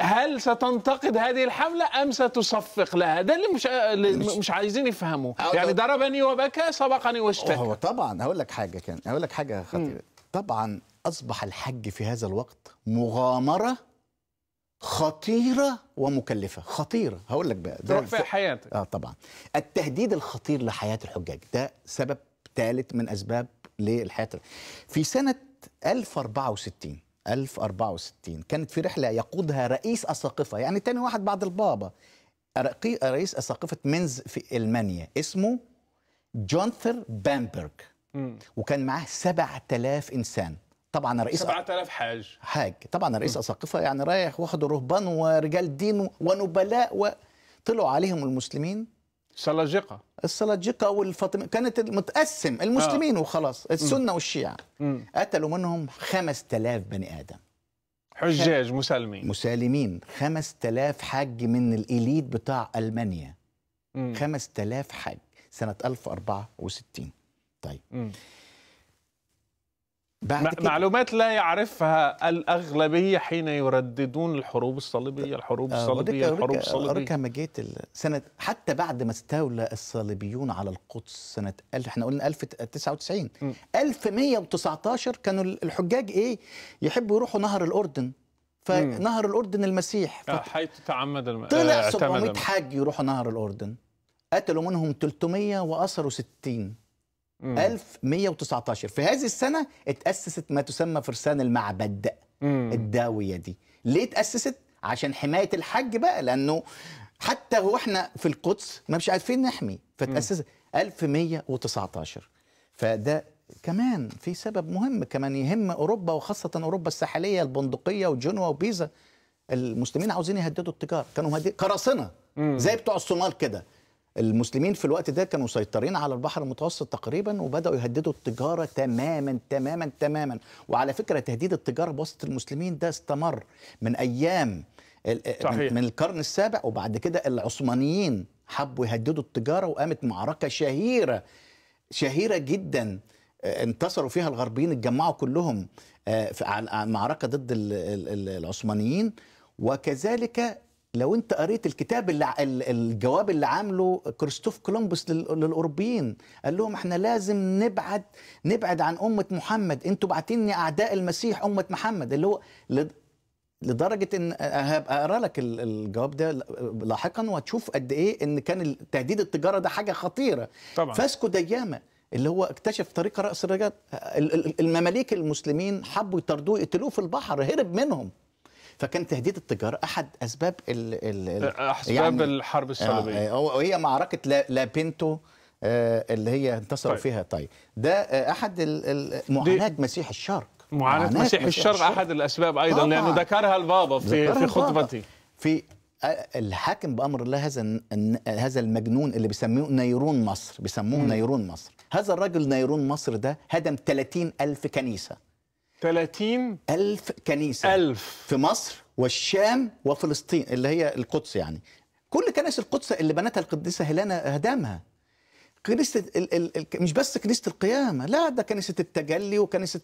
هل ستنتقد هذه الحملة أم ستصفق لها؟ ده اللي مش اللي مش. عايزين يفهموا، يعني ضربني وبكى سبقني هو واشتكى. طبعا هقول لك حاجة كان هقول لك حاجة خطيره طبعا أصبح الحج في هذا الوقت مغامرة خطيرة ومكلفة. خطيره هقول لك بقى. ده تروح في حياتك. آه طبعا. التهديد الخطير لحياة الحجاج. ده سبب ثالث من أسباب للحياة في سنة 1064 1064 كانت في رحلة يقودها رئيس اساقفه يعني تاني واحد بعد البابا. رئيس اساقفه منز في ألمانيا اسمه جونثر بامبرج مم. وكان معاه 7000 إنسان. طبعا رئيس 7000 حاج. حاج. طبعا رئيس اساقفه يعني رايح واخدوا رهبان ورجال دين ونبلاء وطلعوا عليهم المسلمين. سلاجقة. السلاجقة والفاطمة كانت متقسم المسلمين وخلاص السنة والشيعة مم. قتلوا منهم 5000 بني آدم حجاج مسلمين. مسالمين 5000 حاج من الإليت بتاع ألمانيا مم. 5000 حاج سنة 1064 طيب مم. بعد مع- كده معلومات لا يعرفها الأغلبية حين يرددون الحروب الصليبية، الحروب آه، الصليبية، الحروب أوريك- أوريك الصليبية. لما جيت سنة حتى بعد ما استولى الصليبيون على القدس سنة ألف إحنا قلنا 1099 م. 1119 كانوا الحجاج إيه؟ يحبوا يروحوا نهر الأردن. فنهر الأردن المسيح. آه، حيث تعمد الم... طلع آه، اعتمد 700 الم- حاج يروحوا نهر الأردن. قتلوا منهم 300 وأسروا 60 مم. 1119 في هذه السنة اتأسست ما تسمى فرسان المعبد. مم. الداوية دي. ليه اتأسست؟ عشان حماية الحج بقى لأنه حتى وإحنا في القدس ما مش عارفين نحمي. فتأسست 1119 فده كمان في سبب مهم كمان يهم أوروبا وخاصة أوروبا الساحلية البندقية وجنوة وبيزا. المسلمين عاوزين يهددوا التجارة. كانوا قراصنة. زي بتوع الصومال كده. المسلمين في الوقت ده كانوا مسيطرين على البحر المتوسط تقريبا وبدأوا يهددوا التجارة تماما تماما تماما وعلى فكرة تهديد التجارة بواسطه المسلمين ده استمر من أيام صحيح. من, القرن السابع وبعد كده العثمانيين حبوا يهددوا التجارة وقامت معركة شهيرة شهيرة جدا آه، انتصروا فيها الغربيين اتجمعوا كلهم آه، معركة ضد ال- ال- ال- العثمانيين وكذلك لو انت قريت الكتاب اللي الجواب اللي عامله كريستوف كولومبوس لل- للأوروبيين قال لهم إحنا لازم نبعد نبعد عن أمة محمد أنتوا باعتيني أعداء المسيح أمة محمد. اللي هو لد- لدرجة إن هبقى أقرأ لك ال- الجواب ده لاحقا وهتشوف قد إيه إن كان تهديد التجارة ده حاجة خطيرة. طبعا. فاسكو دياما اللي هو اكتشف طريق رأس الرجال ال- ال- المماليك المسلمين حبوا يطردوه يقتلوه في البحر هرب منهم. فكان تهديد التجاره أحد أسباب ال ال ال أسباب يعني- الحرب الصليبية. آه، آه، وهي معركة لا, لا بينتو آه، اللي هي انتصروا طيب. فيها. طيب. ده آه، أحد معاناة مسيح الشرق. معاناة مسيح الشرق أحد الأسباب أيضا طبعاً. لأنه ذكرها البابا في في. خطبته في آه، الحاكم بأمر الله هذا هذا المجنون اللي بيسموه نيرون مصر. بيسموه. نيرون مصر. هذا الراجل نيرون مصر ده هدم 30 ألف كنيسة. 30 ألف كنيسة. ألف. في مصر والشام وفلسطين اللي هي القدس يعني. كل كنائس القدس اللي بنتها القديسة هيلانا هدمها. كنيسة ال ال ال مش بس كنيسة القيامة لا ده كنيسة التجلي وكنيسة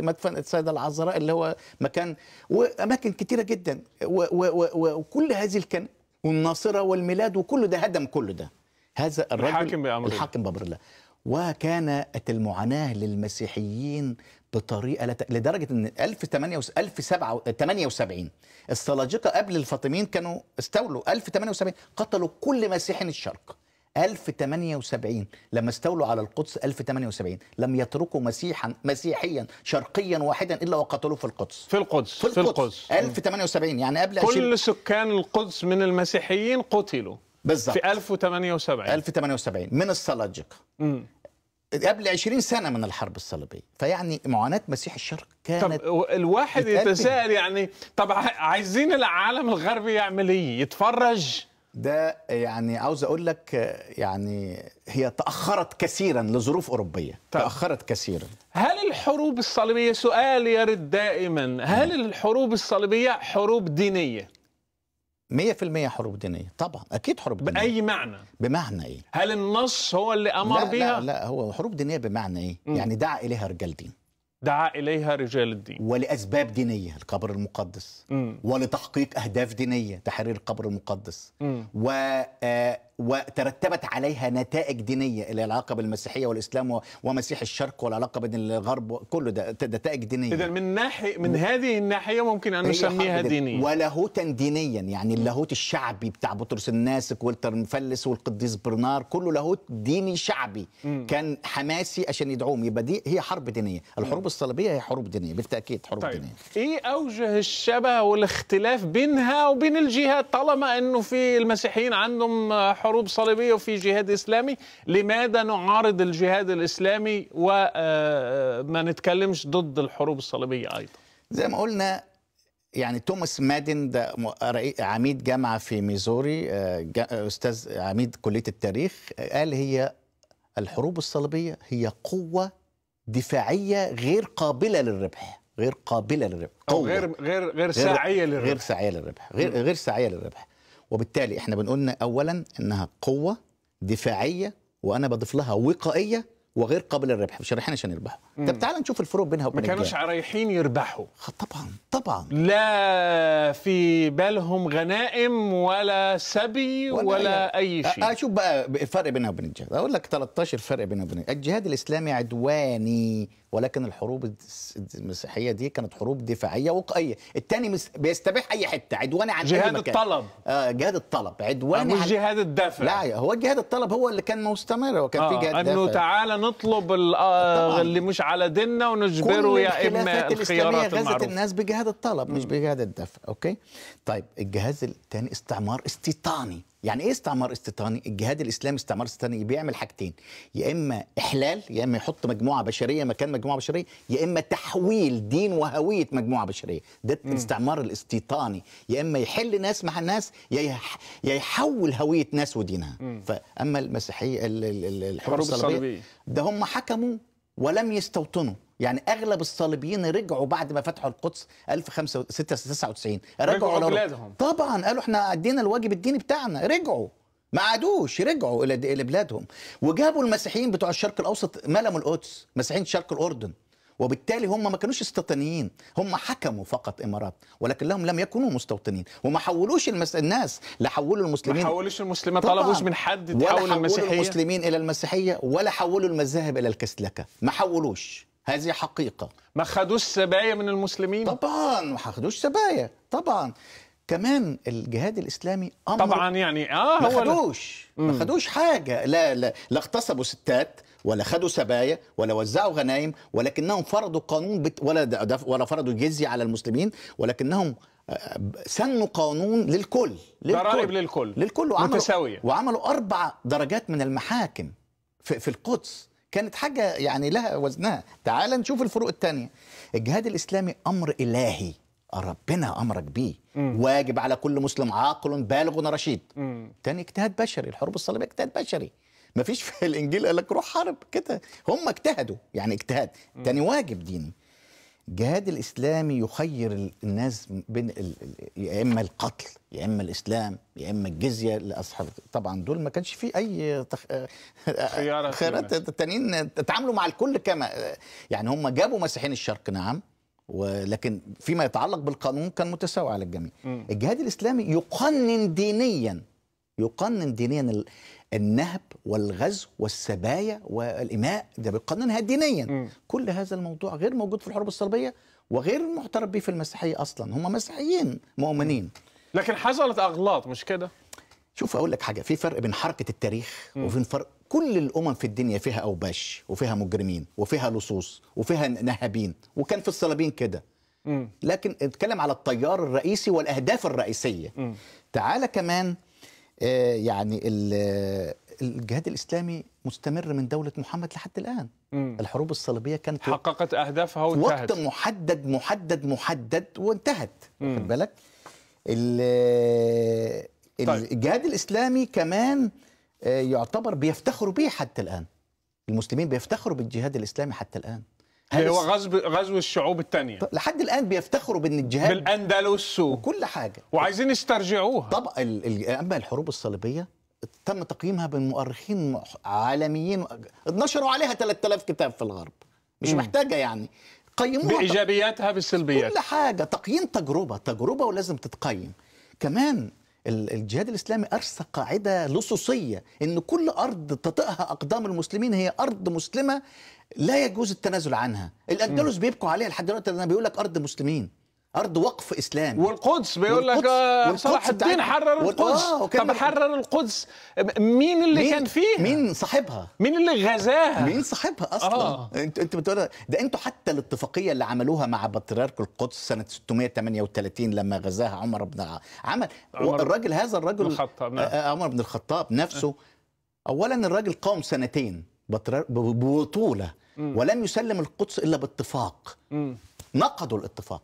مدفن السيدة العذراء اللي هو مكان وأماكن كتيرة جدا. وكل هذه الكن والناصرة والميلاد وكل ده هدم كل ده. هذا الرجل الحاكم بأمر الله. الحاكم بأمر الله. وكانت المعاناة للمسيحيين بطريقة لا ت- لدرجة إن 1078 السلاجقة قبل الفاطميين كانوا استولوا 1078 قتلوا كل مسيحي الشرق. 1078 لما استولوا على القدس 1078 لم يتركوا مسيحا مسيحيا شرقيا واحدا إلا وقتلوه في القدس. في القدس في في القدس. القدس. 1078 يعني قبل 20 كل سكان القدس من المسيحيين قتلوا بالظبط في 1078 1078 من السلاجقة. مم. قبل 20 سنة من الحرب الصليبية. فيعني معاناة مسيح الشرق كانت طب الواحد. يتساءل يعني طب عايزين العالم الغربي يعمل إيه؟ يتفرج؟ ده يعني عاوز أقول لك يعني هي تأخرت كثيرا لظروف أوروبية. طب. تأخرت كثيرا. هل الحروب الصليبية سؤال يرد دائما هل الحروب الصليبية حروب دينية؟ 100% حروب دينية. طبعا أكيد حروب دينية. بأي معنى؟ بمعنى إيه؟ هل النص هو اللي أمر لا, بها لا لا هو حروب دينية بمعنى إيه؟ مم. يعني دعا إليها رجال دين. دعا إليها رجال الدين. ولأسباب دينية القبر المقدس. مم. ولتحقيق أهداف دينية تحرير القبر المقدس. مم. و آه، وترتبت عليها نتائج دينية العلاقة بالمسيحية والإسلام ومسيح الشرق والعلاقة بين الغرب كله ده نتائج دينية. اذا من ناحية من هذه الناحية ممكن أن نسميها دينيه ولاهوتا دينيا يعني اللاهوت الشعبي بتاع بطرس الناسك والتر مفلس والقديس برنار كله لاهوت ديني شعبي. كان حماسي عشان يدعوهم. يبقى دي هي حرب دينية. الحروب الصليبية هي حروب دينية بالتأكيد حروب طيب. دينية. إيه أوجه الشبه والاختلاف بينها وبين الجهاد طالما إنه في المسيحيين عندهم حروب صليبية وفي جهاد إسلامي. لماذا نعارض الجهاد الإسلامي وما نتكلمش ضد الحروب الصليبية أيضا؟ زي ما قلنا يعني توماس مادن ده عميد جامعة في ميزوري آه، أستاذ عميد كلية التاريخ آه، قال هي الحروب الصليبية هي قوة دفاعية غير قابلة للربح غير قابلة للربح قوة. غير غير غير ساعية غير للربح ساعية للربح غير غير ساعية للربح. وبالتالي إحنا بنقولنا اولا إنها قوة دفاعية وأنا بضيف لها وقائية وغير قابلة للربح مش رايحين عشان يربحوا. طب تعال نشوف الفروق بينها ما وبين كانوش الجهاد. رايحين يربحوا. طبعا طبعا. لا في بالهم غنائم ولا سبي ولا, ولا أي شيء. أشوف بقى الفرق بينها وبين الجهاد أقول لك 13 فرق بينها وبين الجهاد الاسلامي عدواني ولكن الحروب المسيحية دي كانت حروب دفاعية وقائية. الثاني بيستبيح أي حتة عدواني عن أي جهاد مكان. الطلب. آه جهاد الطلب. عدواني مش عن جهاد الدفع لا هو جهاد الطلب هو اللي كان مستمر وكان آه في جهاد أنه. تعالى نطلب آه،. اللي مش على ديننا ونجبره يا إما الخلافات الإسلامية الخيارات غزت الناس بجهاد الطلب مش بجهاد الدفع أوكي؟ طيب الجهاز الثاني استعمار استيطاني. يعني إيه استعمار استيطاني؟ الجهاد الإسلامي استعمار استيطاني بيعمل حاجتين. يا إما إحلال يا إما يحط مجموعة بشرية مكان مجموعة بشرية يا إما تحويل دين وهوية مجموعة بشرية. ده الاستعمار الاستيطاني. يا إما يحل ناس مع الناس يا يح- يا يحول هوية ناس ودينها. فاما المسيحية ال- ال- ال- الحروب الصليبية. ده هم حكموا ولم يستوطنوا. يعني أغلب الصليبيين رجعوا بعد ما فتحوا القدس 1699 رجعوا لرو- بلادهم. طبعا قالوا إحنا ادينا الواجب الديني بتاعنا. رجعوا. ما عادوش رجعوا إلى إلى بلادهم. وجابوا المسيحيين بتوع الشرق الأوسط ملموا القدس مسيحيين شرق الأردن. وبالتالي هم ما كانوش استوطنيين. هم حكموا فقط إمارات ولكنهم لم يكونوا مستوطنين. وما حولوش المس... الناس لا حولوا ما المسلمين حولوش المسلمين ما. طلبوش من حد ولا تحول حولوا المسيحية. المسلمين إلى المسيحية ولا حولوا المذاهب إلى الكسلكه ما حولوش. هذه حقيقة. ما خدوش سبايا من المسلمين؟ طبعا ما خدوش سبايا. طبعا. كمان الجهاد الإسلامي أمر طبعا يعني آه ما هو خدوش. ما خدوش حاجة. لا لا لا اغتصبوا ستات ولا خدوا سبايا ولا وزعوا غنايم ولكنهم فرضوا قانون بت ولا ولا فرضوا جزيه على المسلمين ولكنهم آه، سنوا قانون للكل. ضرائب للكل. للكل. وعملوا متساوية. وعملوا أربع درجات من المحاكم في, في القدس. كانت حاجة يعني لها وزنها. تعال نشوف الفروق الثانية الجهاد الإسلامي أمر إلهي. ربنا أمرك بيه. واجب على كل مسلم عاقل بالغ رشيد. مم. تاني اجتهاد بشري. الحروب الصليبية اجتهاد بشري. ما فيش في الإنجيل قال لك روح حرب كده. هم اجتهدوا. يعني اجتهاد. تاني واجب ديني. الجهاد الاسلامي يخير ال- الناس بين يا إما القتل يا إما الإسلام يا إما الجزية لأصحاب طبعا دول ما كانش فيه أي تخ... خيارات خيارات التانيين اتعاملوا مع الكل كما يعني هم جابوا مسيحيين الشرق نعم ولكن فيما يتعلق بالقانون كان متساوي على الجميع. مم. الجهاد الإسلامي يقنن دينيا. يقنن دينيا ال- النهب والغزو والسبايا والإماء ده بيقننها دينيا. مم. كل هذا الموضوع غير موجود في الحروب الصليبية وغير معترف به في المسيحية أصلا. هم مسيحيين مؤمنين. لكن حصلت أغلاط مش كده؟ شوف أقول لك حاجة في فرق بين حركة التاريخ وفي فرق كل الأمم في الدنيا فيها أوباش وفيها مجرمين وفيها لصوص وفيها نهابين وكان في الصليبين كده. لكن اتكلم على التيار الرئيسي والأهداف الرئيسية. مم. تعالى كمان يعني ال- الجهاد الإسلامي مستمر من دولة محمد لحد الآن مم. الحروب الصليبية كانت حققت أهدافها وقت وانتهت محدد محدد محدد وانتهت. واخد بالك ال- ال- طيب. الجهاد الإسلامي كمان آه، يعتبر بيفتخروا به حتى الآن المسلمين بيفتخروا بالجهاد الإسلامي حتى الآن اللي هو غزو غزو الشعوب الثانية لحد الآن بيفتخروا بأن الجهاد بالأندلس وكل حاجة. وعايزين يسترجعوها. ال- أما الحروب الصليبية تم تقييمها من مؤرخين مح- عالميين. نشروا عليها 3000 كتاب في الغرب. مش مم. محتاجة يعني. قيموها بإيجابياتها بالسلبيات كل حاجة. تقييم تجربة. تجربة ولازم تتقيم. كمان الجهاد الإسلامي أرسى قاعدة لصوصية إن كل أرض تطئها أقدام المسلمين هي أرض مسلمة لا يجوز التنازل عنها. الأندلس بيبكوا عليها لحد دلوقتي لأنها بيقول لك أرض مسلمين. أرض وقف اسلامي والقدس بيقول لك آه، صلاح الدين. حرر القدس. آه، طب حرر القدس. مين اللي مين كان فيها؟ مين صاحبها؟ مين اللي غزاها؟ مين صاحبها أصلا؟ آه. انت أنت بتقول ده أنتوا حتى الاتفاقية اللي عملوها مع بطريرك القدس سنة 638 لما غزاها عمر بن عمل. عمر الراجل هذا الرجل الخطاب، نعم. آه، عمر بن الخطاب نفسه. اولا الراجل قام سنتين ببطوله ولم يسلم القدس إلا باتفاق. نقضوا الاتفاق.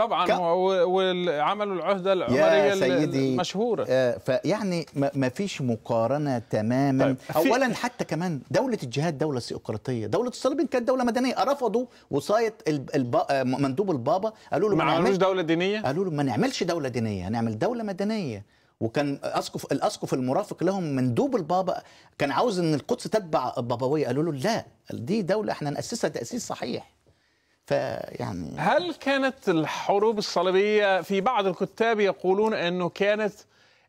طبعا و- وعملوا العهدة العمرية سيدي. المشهورة. آه، فيعني ما فيش مقارنة تماما. طيب، اولا حتى كمان دولة الجهاد دولة سيقراطية. دولة الصليبين كانت دولة مدنية. رفضوا وصاية الب- آه، مندوب البابا. قالوا له ما عملوش نعملش دولة دينية؟ قالوا له ما نعملش دولة دينية هنعمل دولة مدنية. وكان اسقف الأسقف المرافق لهم مندوب البابا. كان عاوز إن القدس تتبع البابويه قالوا له لا دي دولة إحنا نأسسها تأسيس صحيح. فيعني هل كانت الحروب الصليبية في بعض الكتاب يقولون أنه كانت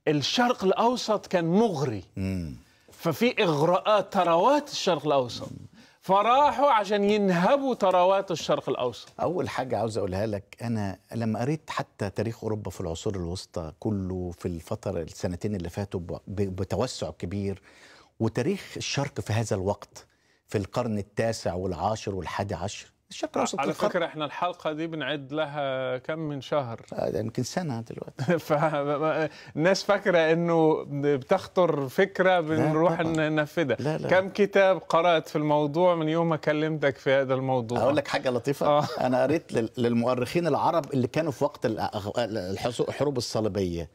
الشرق الأوسط كان مغري؟ مم. ففي اغراءات ثروات الشرق الأوسط. فراحوا عشان ينهبوا ثروات الشرق الأوسط. أول حاجة عاوز أقولها لك أنا لما قريت حتى تاريخ أوروبا في العصور الوسطى كله في الفترة السنتين اللي فاتوا بتوسع كبير وتاريخ الشرق في هذا الوقت في القرن التاسع والعاشر والحادي عشر الشرق الأوسط على القرن- فكرة إحنا الحلقة دي بنعد لها كم من شهر. آه، يمكن سنة دلوقتي. فالناس فاكرة إنه بتخطر فكرة بنروح. ننفذها. لا، لا. كم كتاب قرأت في الموضوع من يوم ما كلمتك في هذا الموضوع؟ أقول لك حاجة لطيفة. آه. أنا قريت لل- للمؤرخين العرب اللي كانوا في وقت الحروب الصليبية.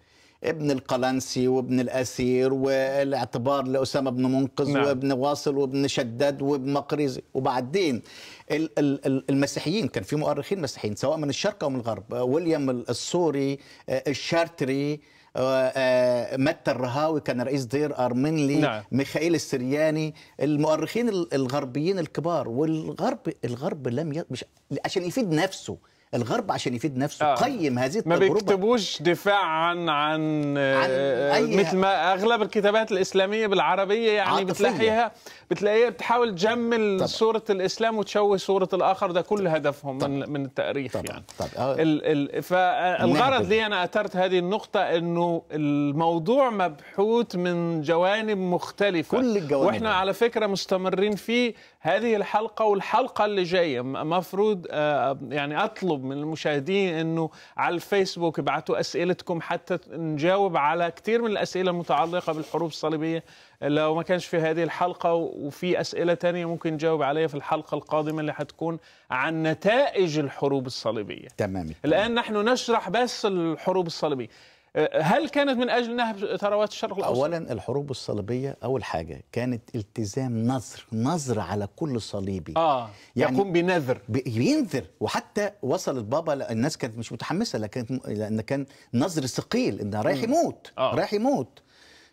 ابن القلنسي وابن الأثير والاعتبار لأسامة بن منقذ نعم. وابن واصل وابن شداد وابن مقريزي وبعدين ال- ال- ال- المسيحيين كان في مؤرخين مسيحيين سواء من الشرق أو من الغرب آه، ويليام الصوري آه، الشارتري آه، متى الرهاوي كان رئيس دير أرمني نعم. ميخائيل السرياني المؤرخين ال- الغربيين الكبار والغرب الغرب لم ي... مش عشان يفيد نفسه الغرب عشان يفيد نفسه آه. قيم هذه ما التجربة بيكتبوش دفاع عن عن, آه، أي- مثل ما أغلب الكتابات الإسلامية بالعربية يعني عاطفية. بتلاقيها بتلاقيها بتحاول تجمل طبعا. صورة الإسلام وتشوه صورة الآخر ده كل هدفهم من من التأريخ طبعا يعني طبعا آه. ال ال فالغرض النهب. لي أنا أثرت هذه النقطة إنه الموضوع مبحوث من جوانب مختلفة كل الجوانب. وإحنا على فكرة مستمرين في هذه الحلقة والحلقة اللي جاية. مفروض آه، يعني أطلب من المشاهدين إنه على الفيسبوك ابعتوا أسئلتكم حتى نجاوب على كثير من الأسئلة المتعلقة بالحروب الصليبية. لو ما كانش في هذه الحلقة وفي أسئلة تانية ممكن نجاوب عليها في الحلقة القادمة اللي حتكون عن نتائج الحروب الصليبية. تمام. الآن نحن نشرح بس الحروب الصليبية. أه، هل كانت من أجل نهب ثروات الشرق الأوسط؟ اولا الحروب الصليبية أول حاجة كانت التزام نظر نظر على كل صليبي. آه يعني- يقوم بنذر. بينذر وحتى وصل البابا الناس كانت مش متحمسة لكن لأن كان نظر ثقيل انه رايح يموت آه. رايح يموت.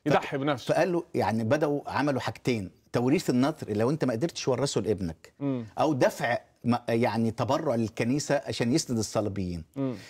يضحي بنفسه. فقال له يعني بدأوا عملوا حاجتين. توريث النذر لو أنت ما قدرتش ورثه لابنك. أو دفع يعني تبرع للكنيسة عشان يسند الصليبيين.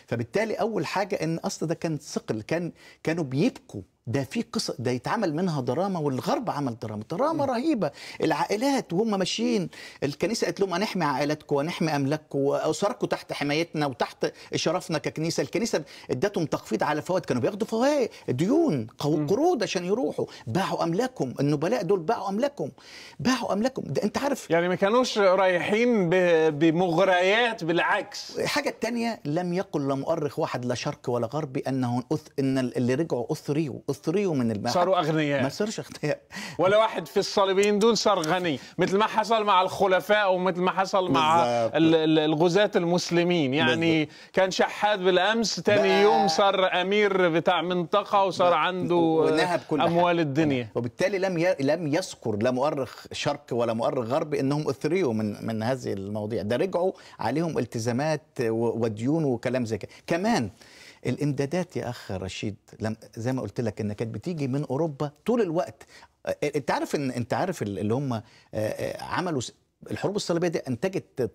فبالتالي أول حاجة إن أصل ده كان ثقل كان كانوا بيبكوا ده في قصة ده يتعمل منها دراما والغرب عمل دراما دراما رهيبة. العائلات وهم ماشيين الكنيسة قالت لهم هنحمي عائلاتكم ونحمي أملاككم واسركم تحت حمايتنا وتحت إشرافنا ككنيسة. الكنيسة ادتهم تخفيض على فوائد كانوا بياخدوا فوائد ديون قروض عشان يروحوا. باعوا أملاكهم النبلاء دول باعوا أملاكهم باعوا أملاكهم. ده أنت عارف يعني ما كانوش رايحين بمغريات بالعكس. الحاجة التانية لم يقل لا مؤرخ واحد لا شرق ولا غربي أنه أث... إن اللي رجعوا أثريوا اثريوا من الماء. صاروا ما أغنياء صارش أغنياء. ولا واحد في الصليبيين دول صار غني. مثل ما حصل مع الخلفاء ومثل ما حصل مع الغزاة المسلمين. يعني كان شحات بالأمس تاني بقى- يوم صار أمير بتاع منطقة وصار عنده حاجة. الدنيا. وبالتالي لم ي... لم يذكر لا مؤرخ شرق ولا مؤرخ غربي إنهم أثريوا من من هذه المواضيع. ده رجعوا عليهم التزامات. وديون وكلام زي كده. كمان الامدادات يا أخ رشيد لم... زي ما قلت لك إن كانت بتيجي من أوروبا طول الوقت. أنت عارف ان أنت عارف اللي هم عملوا الحروب الصليبية دي أنتجت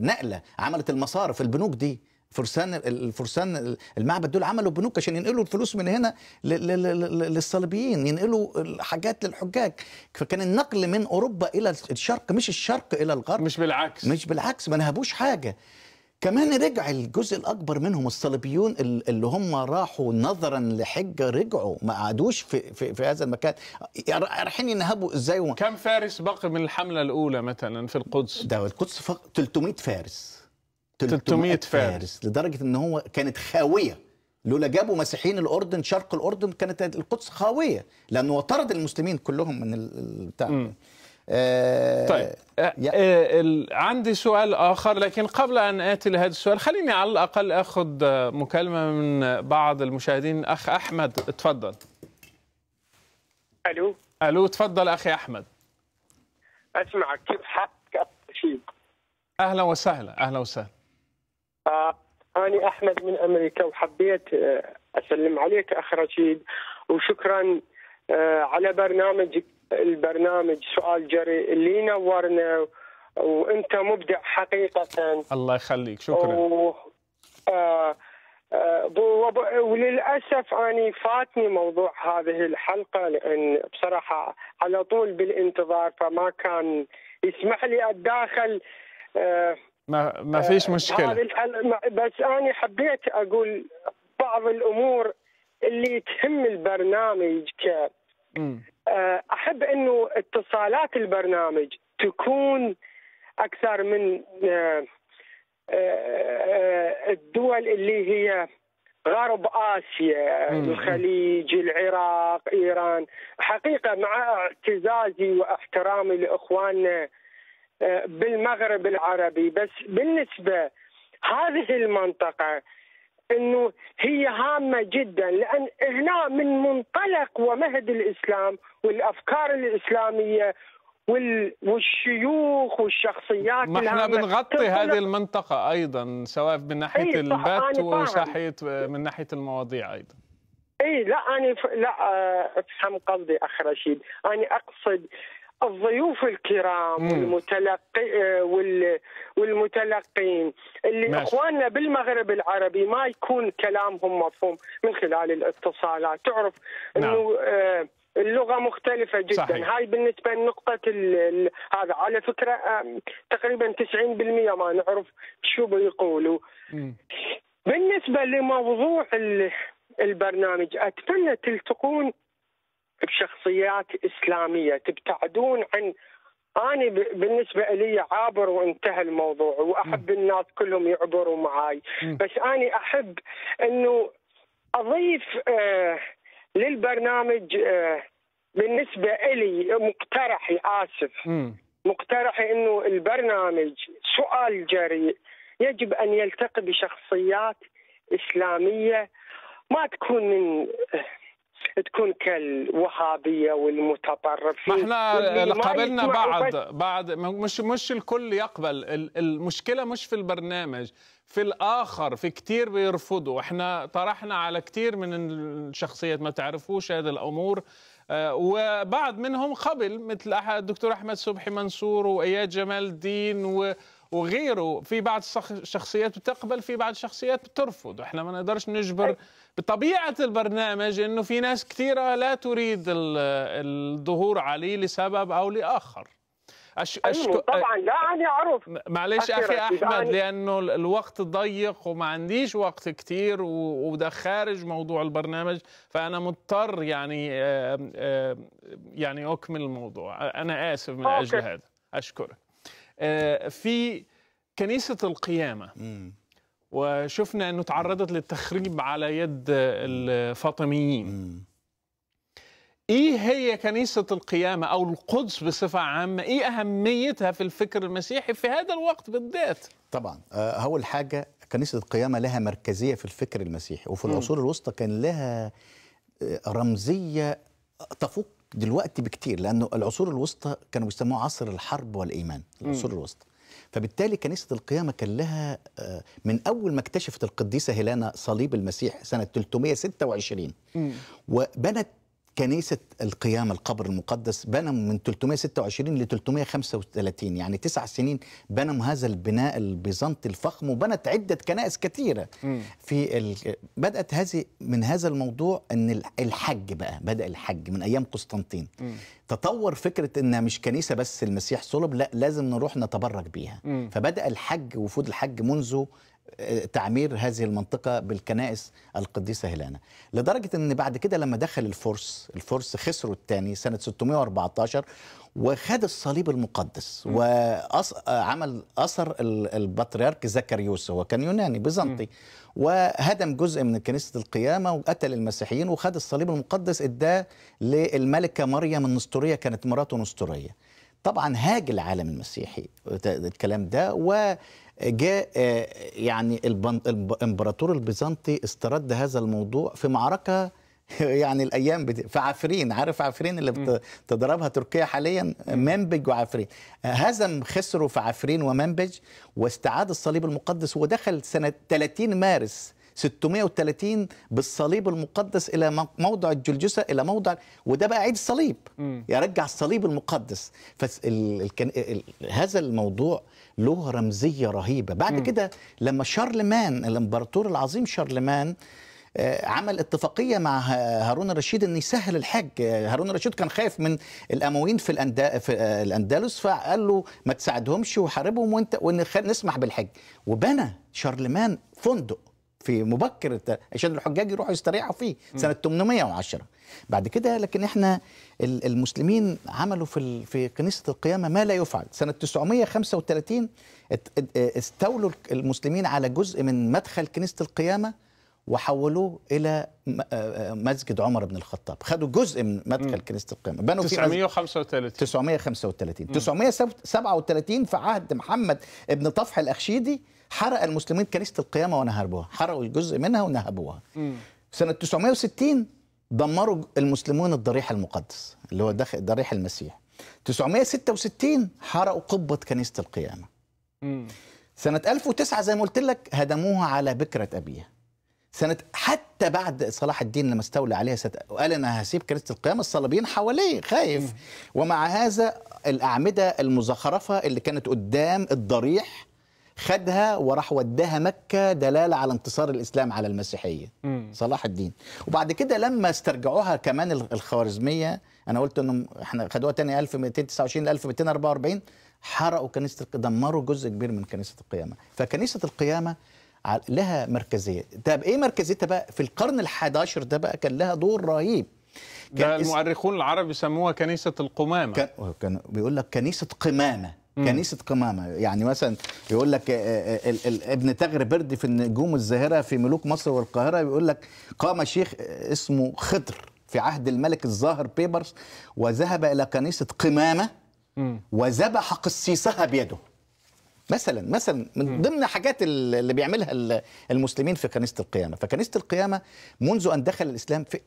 نقلة عملت المصارف البنوك دي فرسان الفرسان المعبد دول عملوا بنوك عشان ينقلوا الفلوس من هنا للصليبيين ينقلوا الحاجات للحجاج. فكان النقل من أوروبا إلى الشرق مش الشرق إلى الغرب. مش بالعكس. مش بالعكس ما نهبوش حاجة. كمان رجع الجزء الأكبر منهم الصليبيون ال- اللي هم راحوا نظرا لحجة رجعوا ما قعدوش في في, في هذا المكان. رايحين ينهبوا إزاي وما- كم فارس بقي من الحملة الأولى مثلا في القدس؟ ده القدس فقط. 300 فارس. 300 فارس. لدرجة إن هو كانت خاوية. لولا جابوا مسيحيين الأردن شرق الأردن كانت القدس خاوية. لأنه طرد المسلمين كلهم من ال- البتاع طيب. آه، آه، عندي سؤال آخر لكن قبل أن آتي لهذا السؤال خليني على الأقل أخذ مكالمة من بعض المشاهدين. أخ أحمد تفضل. ألو. ألو تفضل أخي أحمد. أسمعك كيف حالك؟ رشيد أهلا وسهلا أهلا وسهلا. آه أنا أحمد من أمريكا وحبيت أسلم عليك أخ رشيد وشكرا على برنامج البرنامج سؤال جري اللي نورنا وأنت مبدع حقيقة. الله يخليك شكرا. و... آه آه وللأسف أني فاتني موضوع هذه الحلقة لأن بصراحة على طول بالانتظار فما كان يسمح لي أتداخل. آه ما, ما فيش الحلقة بس أنا حبيت أقول بعض الأمور اللي تهم البرنامج ك آه، أحب أنه اتصالات البرنامج تكون أكثر من آه، آه، الدول اللي هي غرب آسيا مم. الخليج العراق إيران. حقيقة مع اعتزازي واحترامي لإخواننا آه، بالمغرب العربي. بس بالنسبة هذه المنطقة إنه هي هامة جدا لأن هنا من منطلق ومهد الإسلام والأفكار الإسلامية والشيوخ والشخصيات ما إحنا بنغطي هذه المنطقة أيضا سواء من ناحية أي البث وصحيه من ناحية المواضيع أيضا. إي لا أنا ف... لا أفهم قصدي اخ رشيد. أنا أقصد الضيوف الكرام مم. والمتلقي وال... والمتلقين اللي ماشي. إخواننا بالمغرب العربي ما يكون كلامهم مفهوم من خلال الاتصالات تعرف نعم. انه آه اللغة مختلفة جدا صحيح. هاي بالنسبة لنقطة هذا على فكرة تقريبا 90% ما نعرف شو بيقولوا بالنسبة لموضوع البرنامج أتمنى تلتقون بشخصيات إسلامية تبتعدون عن أنا بالنسبة لي عابر وانتهى الموضوع وأحب الناس كلهم يعبروا معي بس أنا أحب إنه أضيف آه للبرنامج آه بالنسبة لي مقترحي آسف. مقترحي إنه البرنامج سؤال جريء. يجب أن يلتقي بشخصيات إسلامية ما تكون من تكون كالوهابية والمتطرفين. ما إحنا قابلنا بعض بعض مش مش الكل يقبل. المشكلة مش في البرنامج في الآخر في كتير بيرفضوا. إحنا طرحنا على كتير من الشخصيات ما تعرفوش هذه الأمور. وبعض منهم قبل مثل الدكتور أحمد صبحي منصور وإياد جمال الدين و وغيره في بعض الشخصيات بتقبل في بعض الشخصيات بترفض. إحنا ما نقدرش نجبر بطبيعة البرنامج إنه في ناس كثيره لا تريد الظهور عليه لسبب أو لآخر. أش... أشك... طبعا لا أنا اعرف معلش أخي أحمد لأنه الوقت ضيق وما عنديش وقت كثير وده خارج موضوع البرنامج فأنا مضطر يعني يعني أكمل الموضوع. أنا آسف من أجل هذا. أشكرك. في كنيسة القيامة. وشفنا إنه تعرضت للتخريب على يد الفاطميين. إيه هي كنيسة القيامة أو القدس بصفة عامة؟ إيه أهميتها في الفكر المسيحي في هذا الوقت بالذات؟ طبعا. أول حاجة كنيسة القيامة لها مركزية في الفكر المسيحي. وفي العصور الوسطى كان لها رمزية تفوق دلوقتي بكتير لأنه العصور الوسطى كانوا بيسموها عصر الحرب والإيمان العصور الوسطى. فبالتالي كنيسة القيامة كان لها من أول ما اكتشفت القديسة هيلانا صليب المسيح سنة 326 م. وبنت كنيسة القيامة القبر المقدس بنوا من 326 ل 335 يعني تسع سنين بنوا هذا البناء البيزنطي الفخم وبنت عدة كنائس كثيرة في ال... بدأت هذه من هذا الموضوع أن الحج بقى بدأ الحج من أيام قسطنطين م. تطور فكرة أنها مش كنيسة بس المسيح صلب لأ لازم نروح نتبرك بيها م. فبدأ الحج وفود الحج منذ تعمير هذه المنطقة بالكنائس القديسة هيلانا لدرجة أن بعد كده لما دخل الفرس الفرس خسروا الثاني سنة 614 وخد الصليب المقدس وعمل أثر البطريرك زكريوس هو كان يوناني بيزنطي وهدم جزء من كنيسة القيامة وقتل المسيحيين وخد الصليب المقدس إداة للملكة مريم النسطورية كانت مراته نسطورية. طبعا هاج العالم المسيحي الكلام ده و جاء يعني الامبراطور البيزنطي استرد هذا الموضوع في معركة يعني الأيام بت... في عفرين عارف عفرين اللي بتضربها تركيا حاليا؟ منبج وعفرين. هزم خسروا في عفرين ومنبج واستعاد الصليب المقدس ودخل سنة 30 مارس 630 بالصليب المقدس إلى موضع الجلجسه إلى موضع وده بقى عيد الصليب يرجع الصليب المقدس. فهذا الموضوع له رمزية رهيبة. بعد م. كده لما شارلمان الإمبراطور العظيم شارلمان عمل اتفاقية مع هارون الرشيد ان يسهل الحج هارون الرشيد كان خايف من الأمويين في, الأندا في الأندلس فقال له ما تساعدهمش وحاربهم وأنت وإن نسمح بالحج. وبنى شارلمان فندق. في مبكر عشان الحجاج يروحوا يستريحوا فيه سنة 810 بعد كده لكن إحنا المسلمين عملوا في في كنيسة القيامة ما لا يفعل. سنة 935 استولوا المسلمين على جزء من مدخل كنيسة القيامة وحولوه إلى آه، آه، مسجد عمر بن الخطاب. خدوا جزء من مدخل كنيسة القيامة. بنوا فيه مسجد. 935 935 937 في عهد محمد ابن طفح الأخشيدي حرق المسلمين كنيسة القيامة ونهبوها حرقوا جزء منها ونهبوها. سنة 960 دمروا المسلمون الضريح المقدس اللي هو داخل ضريح المسيح. 966 حرقوا قبة كنيسة القيامة. مم. سنة 1009 زي ما قلت لك هدموها على بكرة أبيها. سنة حتى بعد صلاح الدين لما استولى عليها ست... وقال أنا هسيب كنيسة القيامة الصليبيين حواليه خايف. ومع هذا الأعمدة المزخرفة اللي كانت قدام الضريح خدها وراح وداها مكة دلالة على انتصار الإسلام على المسيحية. مم. صلاح الدين. وبعد كده لما استرجعوها كمان ال- الخوارزمية أنا قلت إنهم إحنا خدوها تاني 1229 ل 1244 حرقوا كنيسة دمروا جزء كبير من كنيسة القيامة. فكنيسة القيامة لها مركزية. طب إيه مركزيتها بقى؟ في القرن ال11 ده بقى كان لها دور رهيب. ده المؤرخون العرب يسموها كنيسة القمامة. كان كان بيقول لك كنيسة قمامة. كنيسة قمامة. يعني مثلا يقول لك آه، آه، ال- ابن تغر بردي في النجوم الزاهرة في ملوك مصر والقاهرة بيقول لك قام شيخ آه، اسمه خضر في عهد الملك الظاهر بيبرس وذهب إلى كنيسة قمامة. وذبح قسيسها بيده. مثلا مثلا من ضمن حاجات ال- اللي بيعملها ال- المسلمين في كنيسة القيامة. فكنيسة القيامة منذ أن دخل الإسلام في-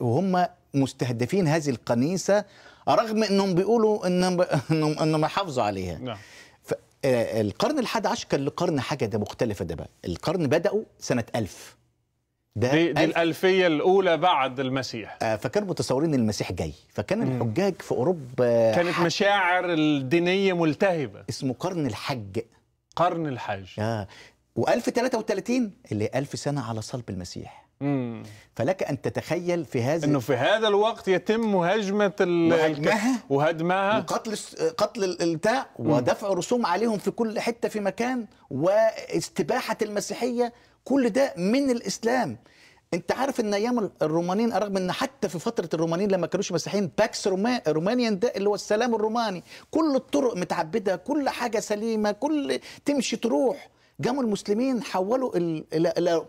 وهم مستهدفين هذه الكنيسه رغم انهم بيقولوا انهم انهم انهم يحافظوا عليها. نعم. آه، القرن الحادي عشر كان له قرن حاجة ده مختلفة ده بقى. القرن بدأوا سنة 1000 ده دي, دي 1000 الألفية الأولى بعد المسيح. آه، فكانوا متصورين إن المسيح جاي. فكان الحجاج في أوروبا كانت ح- مشاعر الدينية ملتهبة. اسمه قرن الحج قرن الحج آه و1033 اللي 1000 سنة على صلب المسيح. مم. فلك أن تتخيل في هذا إنه في هذا الوقت يتم هجمة ال- وهدمها وهدمها وقتل قتل ال- البتاع ودفع رسوم عليهم في كل حتة في مكان واستباحة المسيحية كل ده من الإسلام. أنت عارف إن أيام الرومانيين رغم إن حتى في فترة الرومانيين لما كانوش مسيحيين باكس روما رومانيان ده اللي هو السلام الروماني كل الطرق متعبدة كل حاجة سليمة كل تمشي تروح. جابوا المسلمين حولوا ال- إلى إلى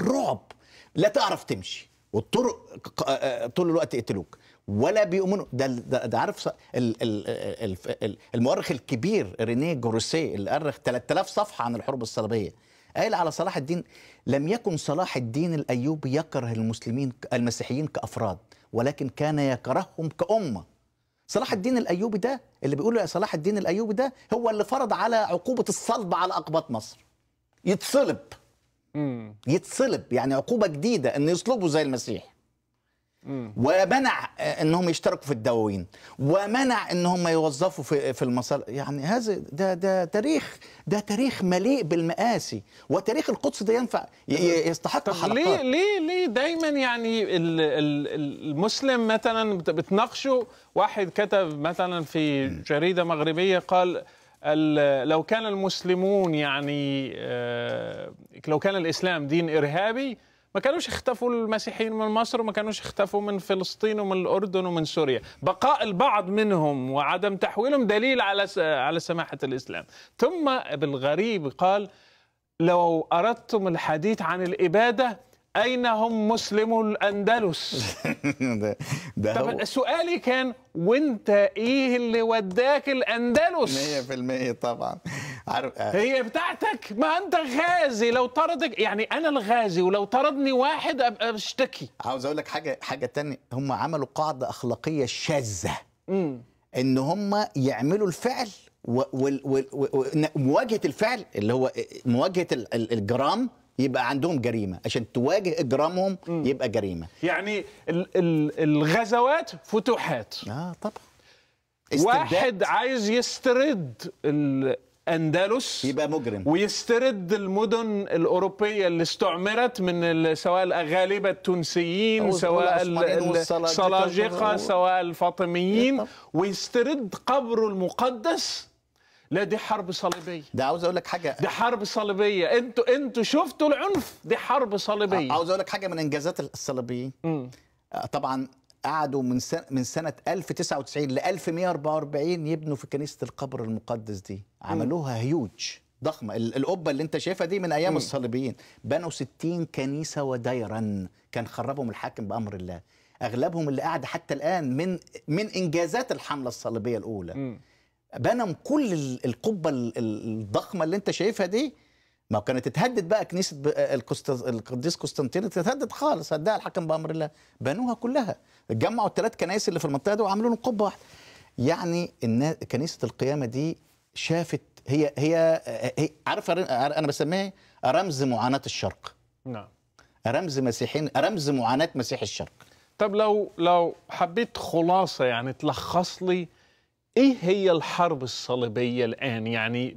رعب. لا تعرف تمشي. والطرق ق- آه، طول الوقت يقتلوك. ولا بيؤمنوا. ده ده, ده عارف المؤرخ الكبير رينيه جوروسيه اللي أرخ 3000 صفحة عن الحروب الصليبية قال على صلاح الدين لم يكن صلاح الدين الأيوبي يكره المسلمين المسيحيين كأفراد ولكن كان يكرههم كأمة. صلاح الدين الأيوبي ده اللي بيقولوا يا صلاح الدين الأيوبي ده هو اللي فرض على عقوبة الصلب على أقباط مصر. يتصلب. مم. يتصلب يعني عقوبة جديدة ان يصلبوا زي المسيح. مم. ومنع آه، إنهم يشتركوا في الدواوين. ومنع إنهم يوظفوا في في المصالح يعني هذا ده ده تاريخ ده تاريخ مليء بالمآسي. وتاريخ القدس ده ينفع يستحق طب حلقات. ليه ليه ليه دايما يعني ال- ال- ال- المسلم مثلا بت- بتناقشه؟ واحد كتب مثلا في جريدة مغربية قال ال- لو كان المسلمون يعني آه، لو كان الإسلام دين إرهابي ما كانوش اختفوا المسيحيين من مصر وما كانوش اختفوا من فلسطين ومن الأردن ومن سوريا. بقاء البعض منهم وعدم تحويلهم دليل على على سماحة الإسلام. ثم بالغريب قال لو أردتم الحديث عن الإبادة أين هم مسلمو الأندلس؟ ده, ده هو طب سؤالي كان وانت إيه اللي وداك الأندلس؟ 100% طبعا. عارف هي بتاعتك؟ ما أنت غازي. لو طردك يعني أنا الغازي ولو طردني واحد أبقى بشتكي عاوز أقول لك حاجة حاجة تانية. هم عملوا قاعدة أخلاقية شاذة. امم إن هم يعملوا الفعل و- وال- وال- و- ومواجهه الفعل اللي هو ال- الجرام يبقى عندهم جريمة. عشان تواجه إجرامهم يبقى جريمة. يعني ال ال الغزوات فتوحات. آه طبعا. واحد عايز يسترد الأندلس يبقى مجرم. ويسترد المدن الأوروبية اللي استعمرت من سواء الأغالبة التونسيين سواء ال- العثمانيين ال- والسلاجقة. السلاجقة سواء الفاطميين. ويسترد قبره المقدس لا دي حرب صليبية. ده عاوز أقول لك حاجة. دي حرب صليبية. أنتوا أنتوا شفتوا العنف؟ دي حرب صليبية. عاوز أقول لك حاجة من إنجازات الصليبيين. آه، طبعا قعدوا من سنة من سنة 1099 ل 1144 يبنوا في كنيسة القبر المقدس دي. عملوها هيوج ضخمة. ال- القبة اللي انت شايفها دي من أيام. الصليبيين. بنوا 60 كنيسة وديرا كان خربهم الحاكم بأمر الله. أغلبهم اللي قاعد حتى الآن من من إنجازات الحملة الصليبية الأولى. مم. بنوا كل ال- القبة ال- ال- الضخمة اللي انت شايفها دي ما كانت تتهدد بقى كنيسة القديس قسطنطين تتهدد خالص هداها الحكم بأمر الله بنوها كلها جمعوا الثلاث كنائس اللي في المنطقة دي وعملوا لهم قبة واحدة. يعني النا- كنيسة القيامة دي شافت هي هي, هي عارف أنا بسميها إيه؟ رمز معاناة الشرق. نعم. رمز مسيحيين رمز معاناة مسيح الشرق. طب لو لو حبيت خلاصة يعني تلخص لي إيه هي الحرب الصليبية الآن؟ يعني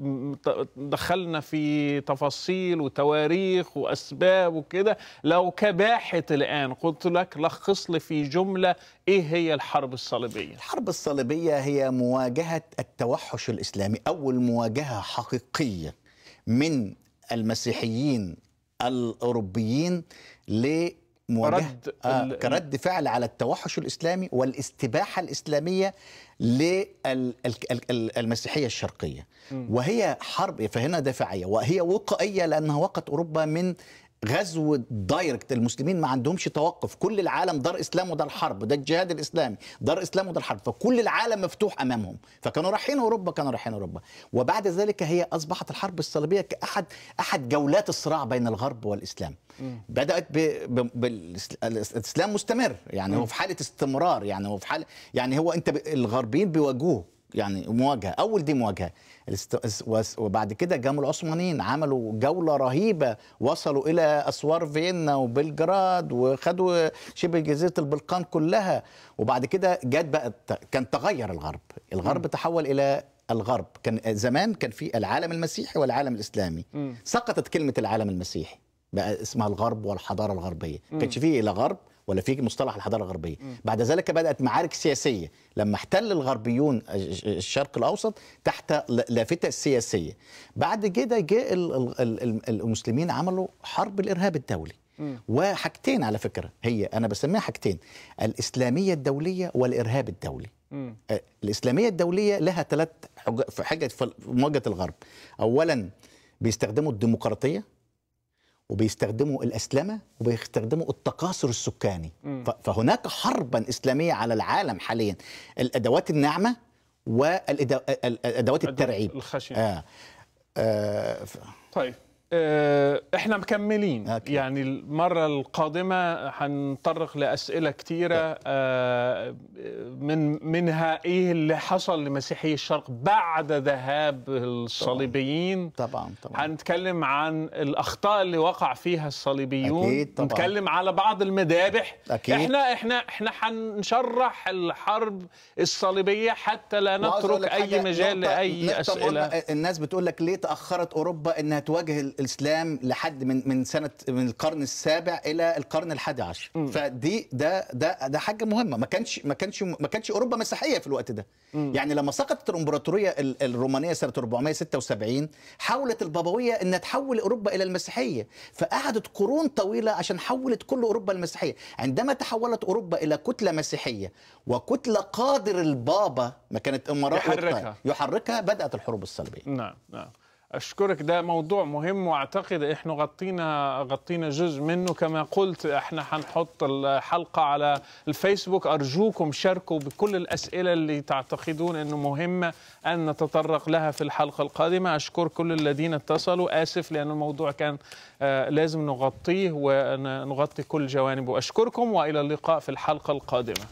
دخلنا في تفاصيل وتواريخ وأسباب وكده. لو كباحث الآن قلت لك لخص لي في جملة إيه هي الحرب الصليبية؟ الحرب الصليبية هي مواجهة التوحش الإسلامي أول مواجهة حقيقية من المسيحيين الأوروبيين لمواجهة رد آه كرد فعل على التوحش الإسلامي والاستباحة الإسلامية للمسيحية الشرقية. وهي حرب فهنا دفاعية وهي وقائية لأنها وقت أوروبا من غزو دايركت المسلمين ما عندهمش توقف. كل العالم دار إسلام ودار حرب ده الجهاد الإسلامي دار إسلام ودار حرب فكل العالم مفتوح أمامهم. فكانوا رايحين أوروبا كانوا رايحين أوروبا. وبعد ذلك هي أصبحت الحرب الصليبية كأحد أحد جولات الصراع بين الغرب والإسلام. بدأت بالاسلام مستمر يعني هو في حالة استمرار يعني هو في حالة يعني هو أنت. الغربيين بيواجهوه. يعني مواجهة أول دي مواجهة. وبعد كده قاموا العثمانيين عملوا جولة رهيبة وصلوا إلى أسوار فيينا وبلجراد وخدوا شبه جزيرة البلقان كلها. وبعد كده جت بقى كان تغير الغرب. الغرب تحول إلى الغرب. كان زمان كان في العالم المسيحي والعالم الإسلامي. مم. سقطت كلمة العالم المسيحي بقى اسمها الغرب والحضارة الغربية. ما كانش فيه لا غرب ولا في مصطلح الحضارة الغربية. بعد ذلك بدأت معارك سياسية. لما احتل الغربيون الشرق الأوسط تحت لافتة سياسية. بعد كده جاء ال- ال- ال- ال- المسلمين عملوا حرب الإرهاب الدولي. وحاجتين على فكرة. هي أنا بسميها حاجتين. الإسلامية الدولية والإرهاب الدولي. مم. الإسلامية الدولية لها ثلاث حج- في مواجهة الغرب. أولا بيستخدموا الديمقراطية. وبيستخدموا الأسلمة وبيستخدموا التكاثر السكاني. ف- فهناك حربا إسلامية على العالم حاليا. الأدوات الناعمة والأدوات الترعيب. الخشنة. آه. آه. ف- طيب. إحنا مكملين أوكي. يعني المرة القادمة هنطرق لأسئلة كتيرة آه، من منها إيه اللي حصل لمسيحي الشرق بعد ذهاب الصليبيين طبعا طبعا هنتكلم عن الأخطاء اللي وقع فيها الصليبيون أكيد طبعاً. نتكلم على بعض المذابح أكيد. إحنا إحنا إحنا هنشرح الحرب الصليبية حتى لا نترك حاجة، مجال أسئلة مهمة. الناس بتقول لك ليه تأخرت أوروبا إنها تواجه الإسلام لحد من من سنه من القرن السابع إلى القرن الحادي عشر. فدي ده ده ده حاجة مهمة. ما كانش ما كانش ما كانش أوروبا مسيحية في الوقت ده. يعني لما سقطت الإمبراطورية ال- الرومانية سنة 476 حاولت البابوية إنها تحول أوروبا إلى المسيحية. فقعدت قرون طويلة عشان حولت كل أوروبا المسيحية. عندما تحولت أوروبا إلى كتلة مسيحية وكتلة قادر البابا ما كانت امراء يحركها. يحركها بدأت الحروب الصليبية. نعم نعم. أشكرك ده موضوع مهم وأعتقد إحنا غطينا غطينا جزء منه. كما قلت إحنا هنحط الحلقة على الفيسبوك. أرجوكم شاركوا بكل الأسئلة اللي تعتقدون إنه مهمة أن نتطرق لها في الحلقة القادمة. أشكر كل الذين اتصلوا. آسف لأن الموضوع كان آه، لازم نغطيه ونغطي كل جوانبه. أشكركم وإلى اللقاء في الحلقة القادمة.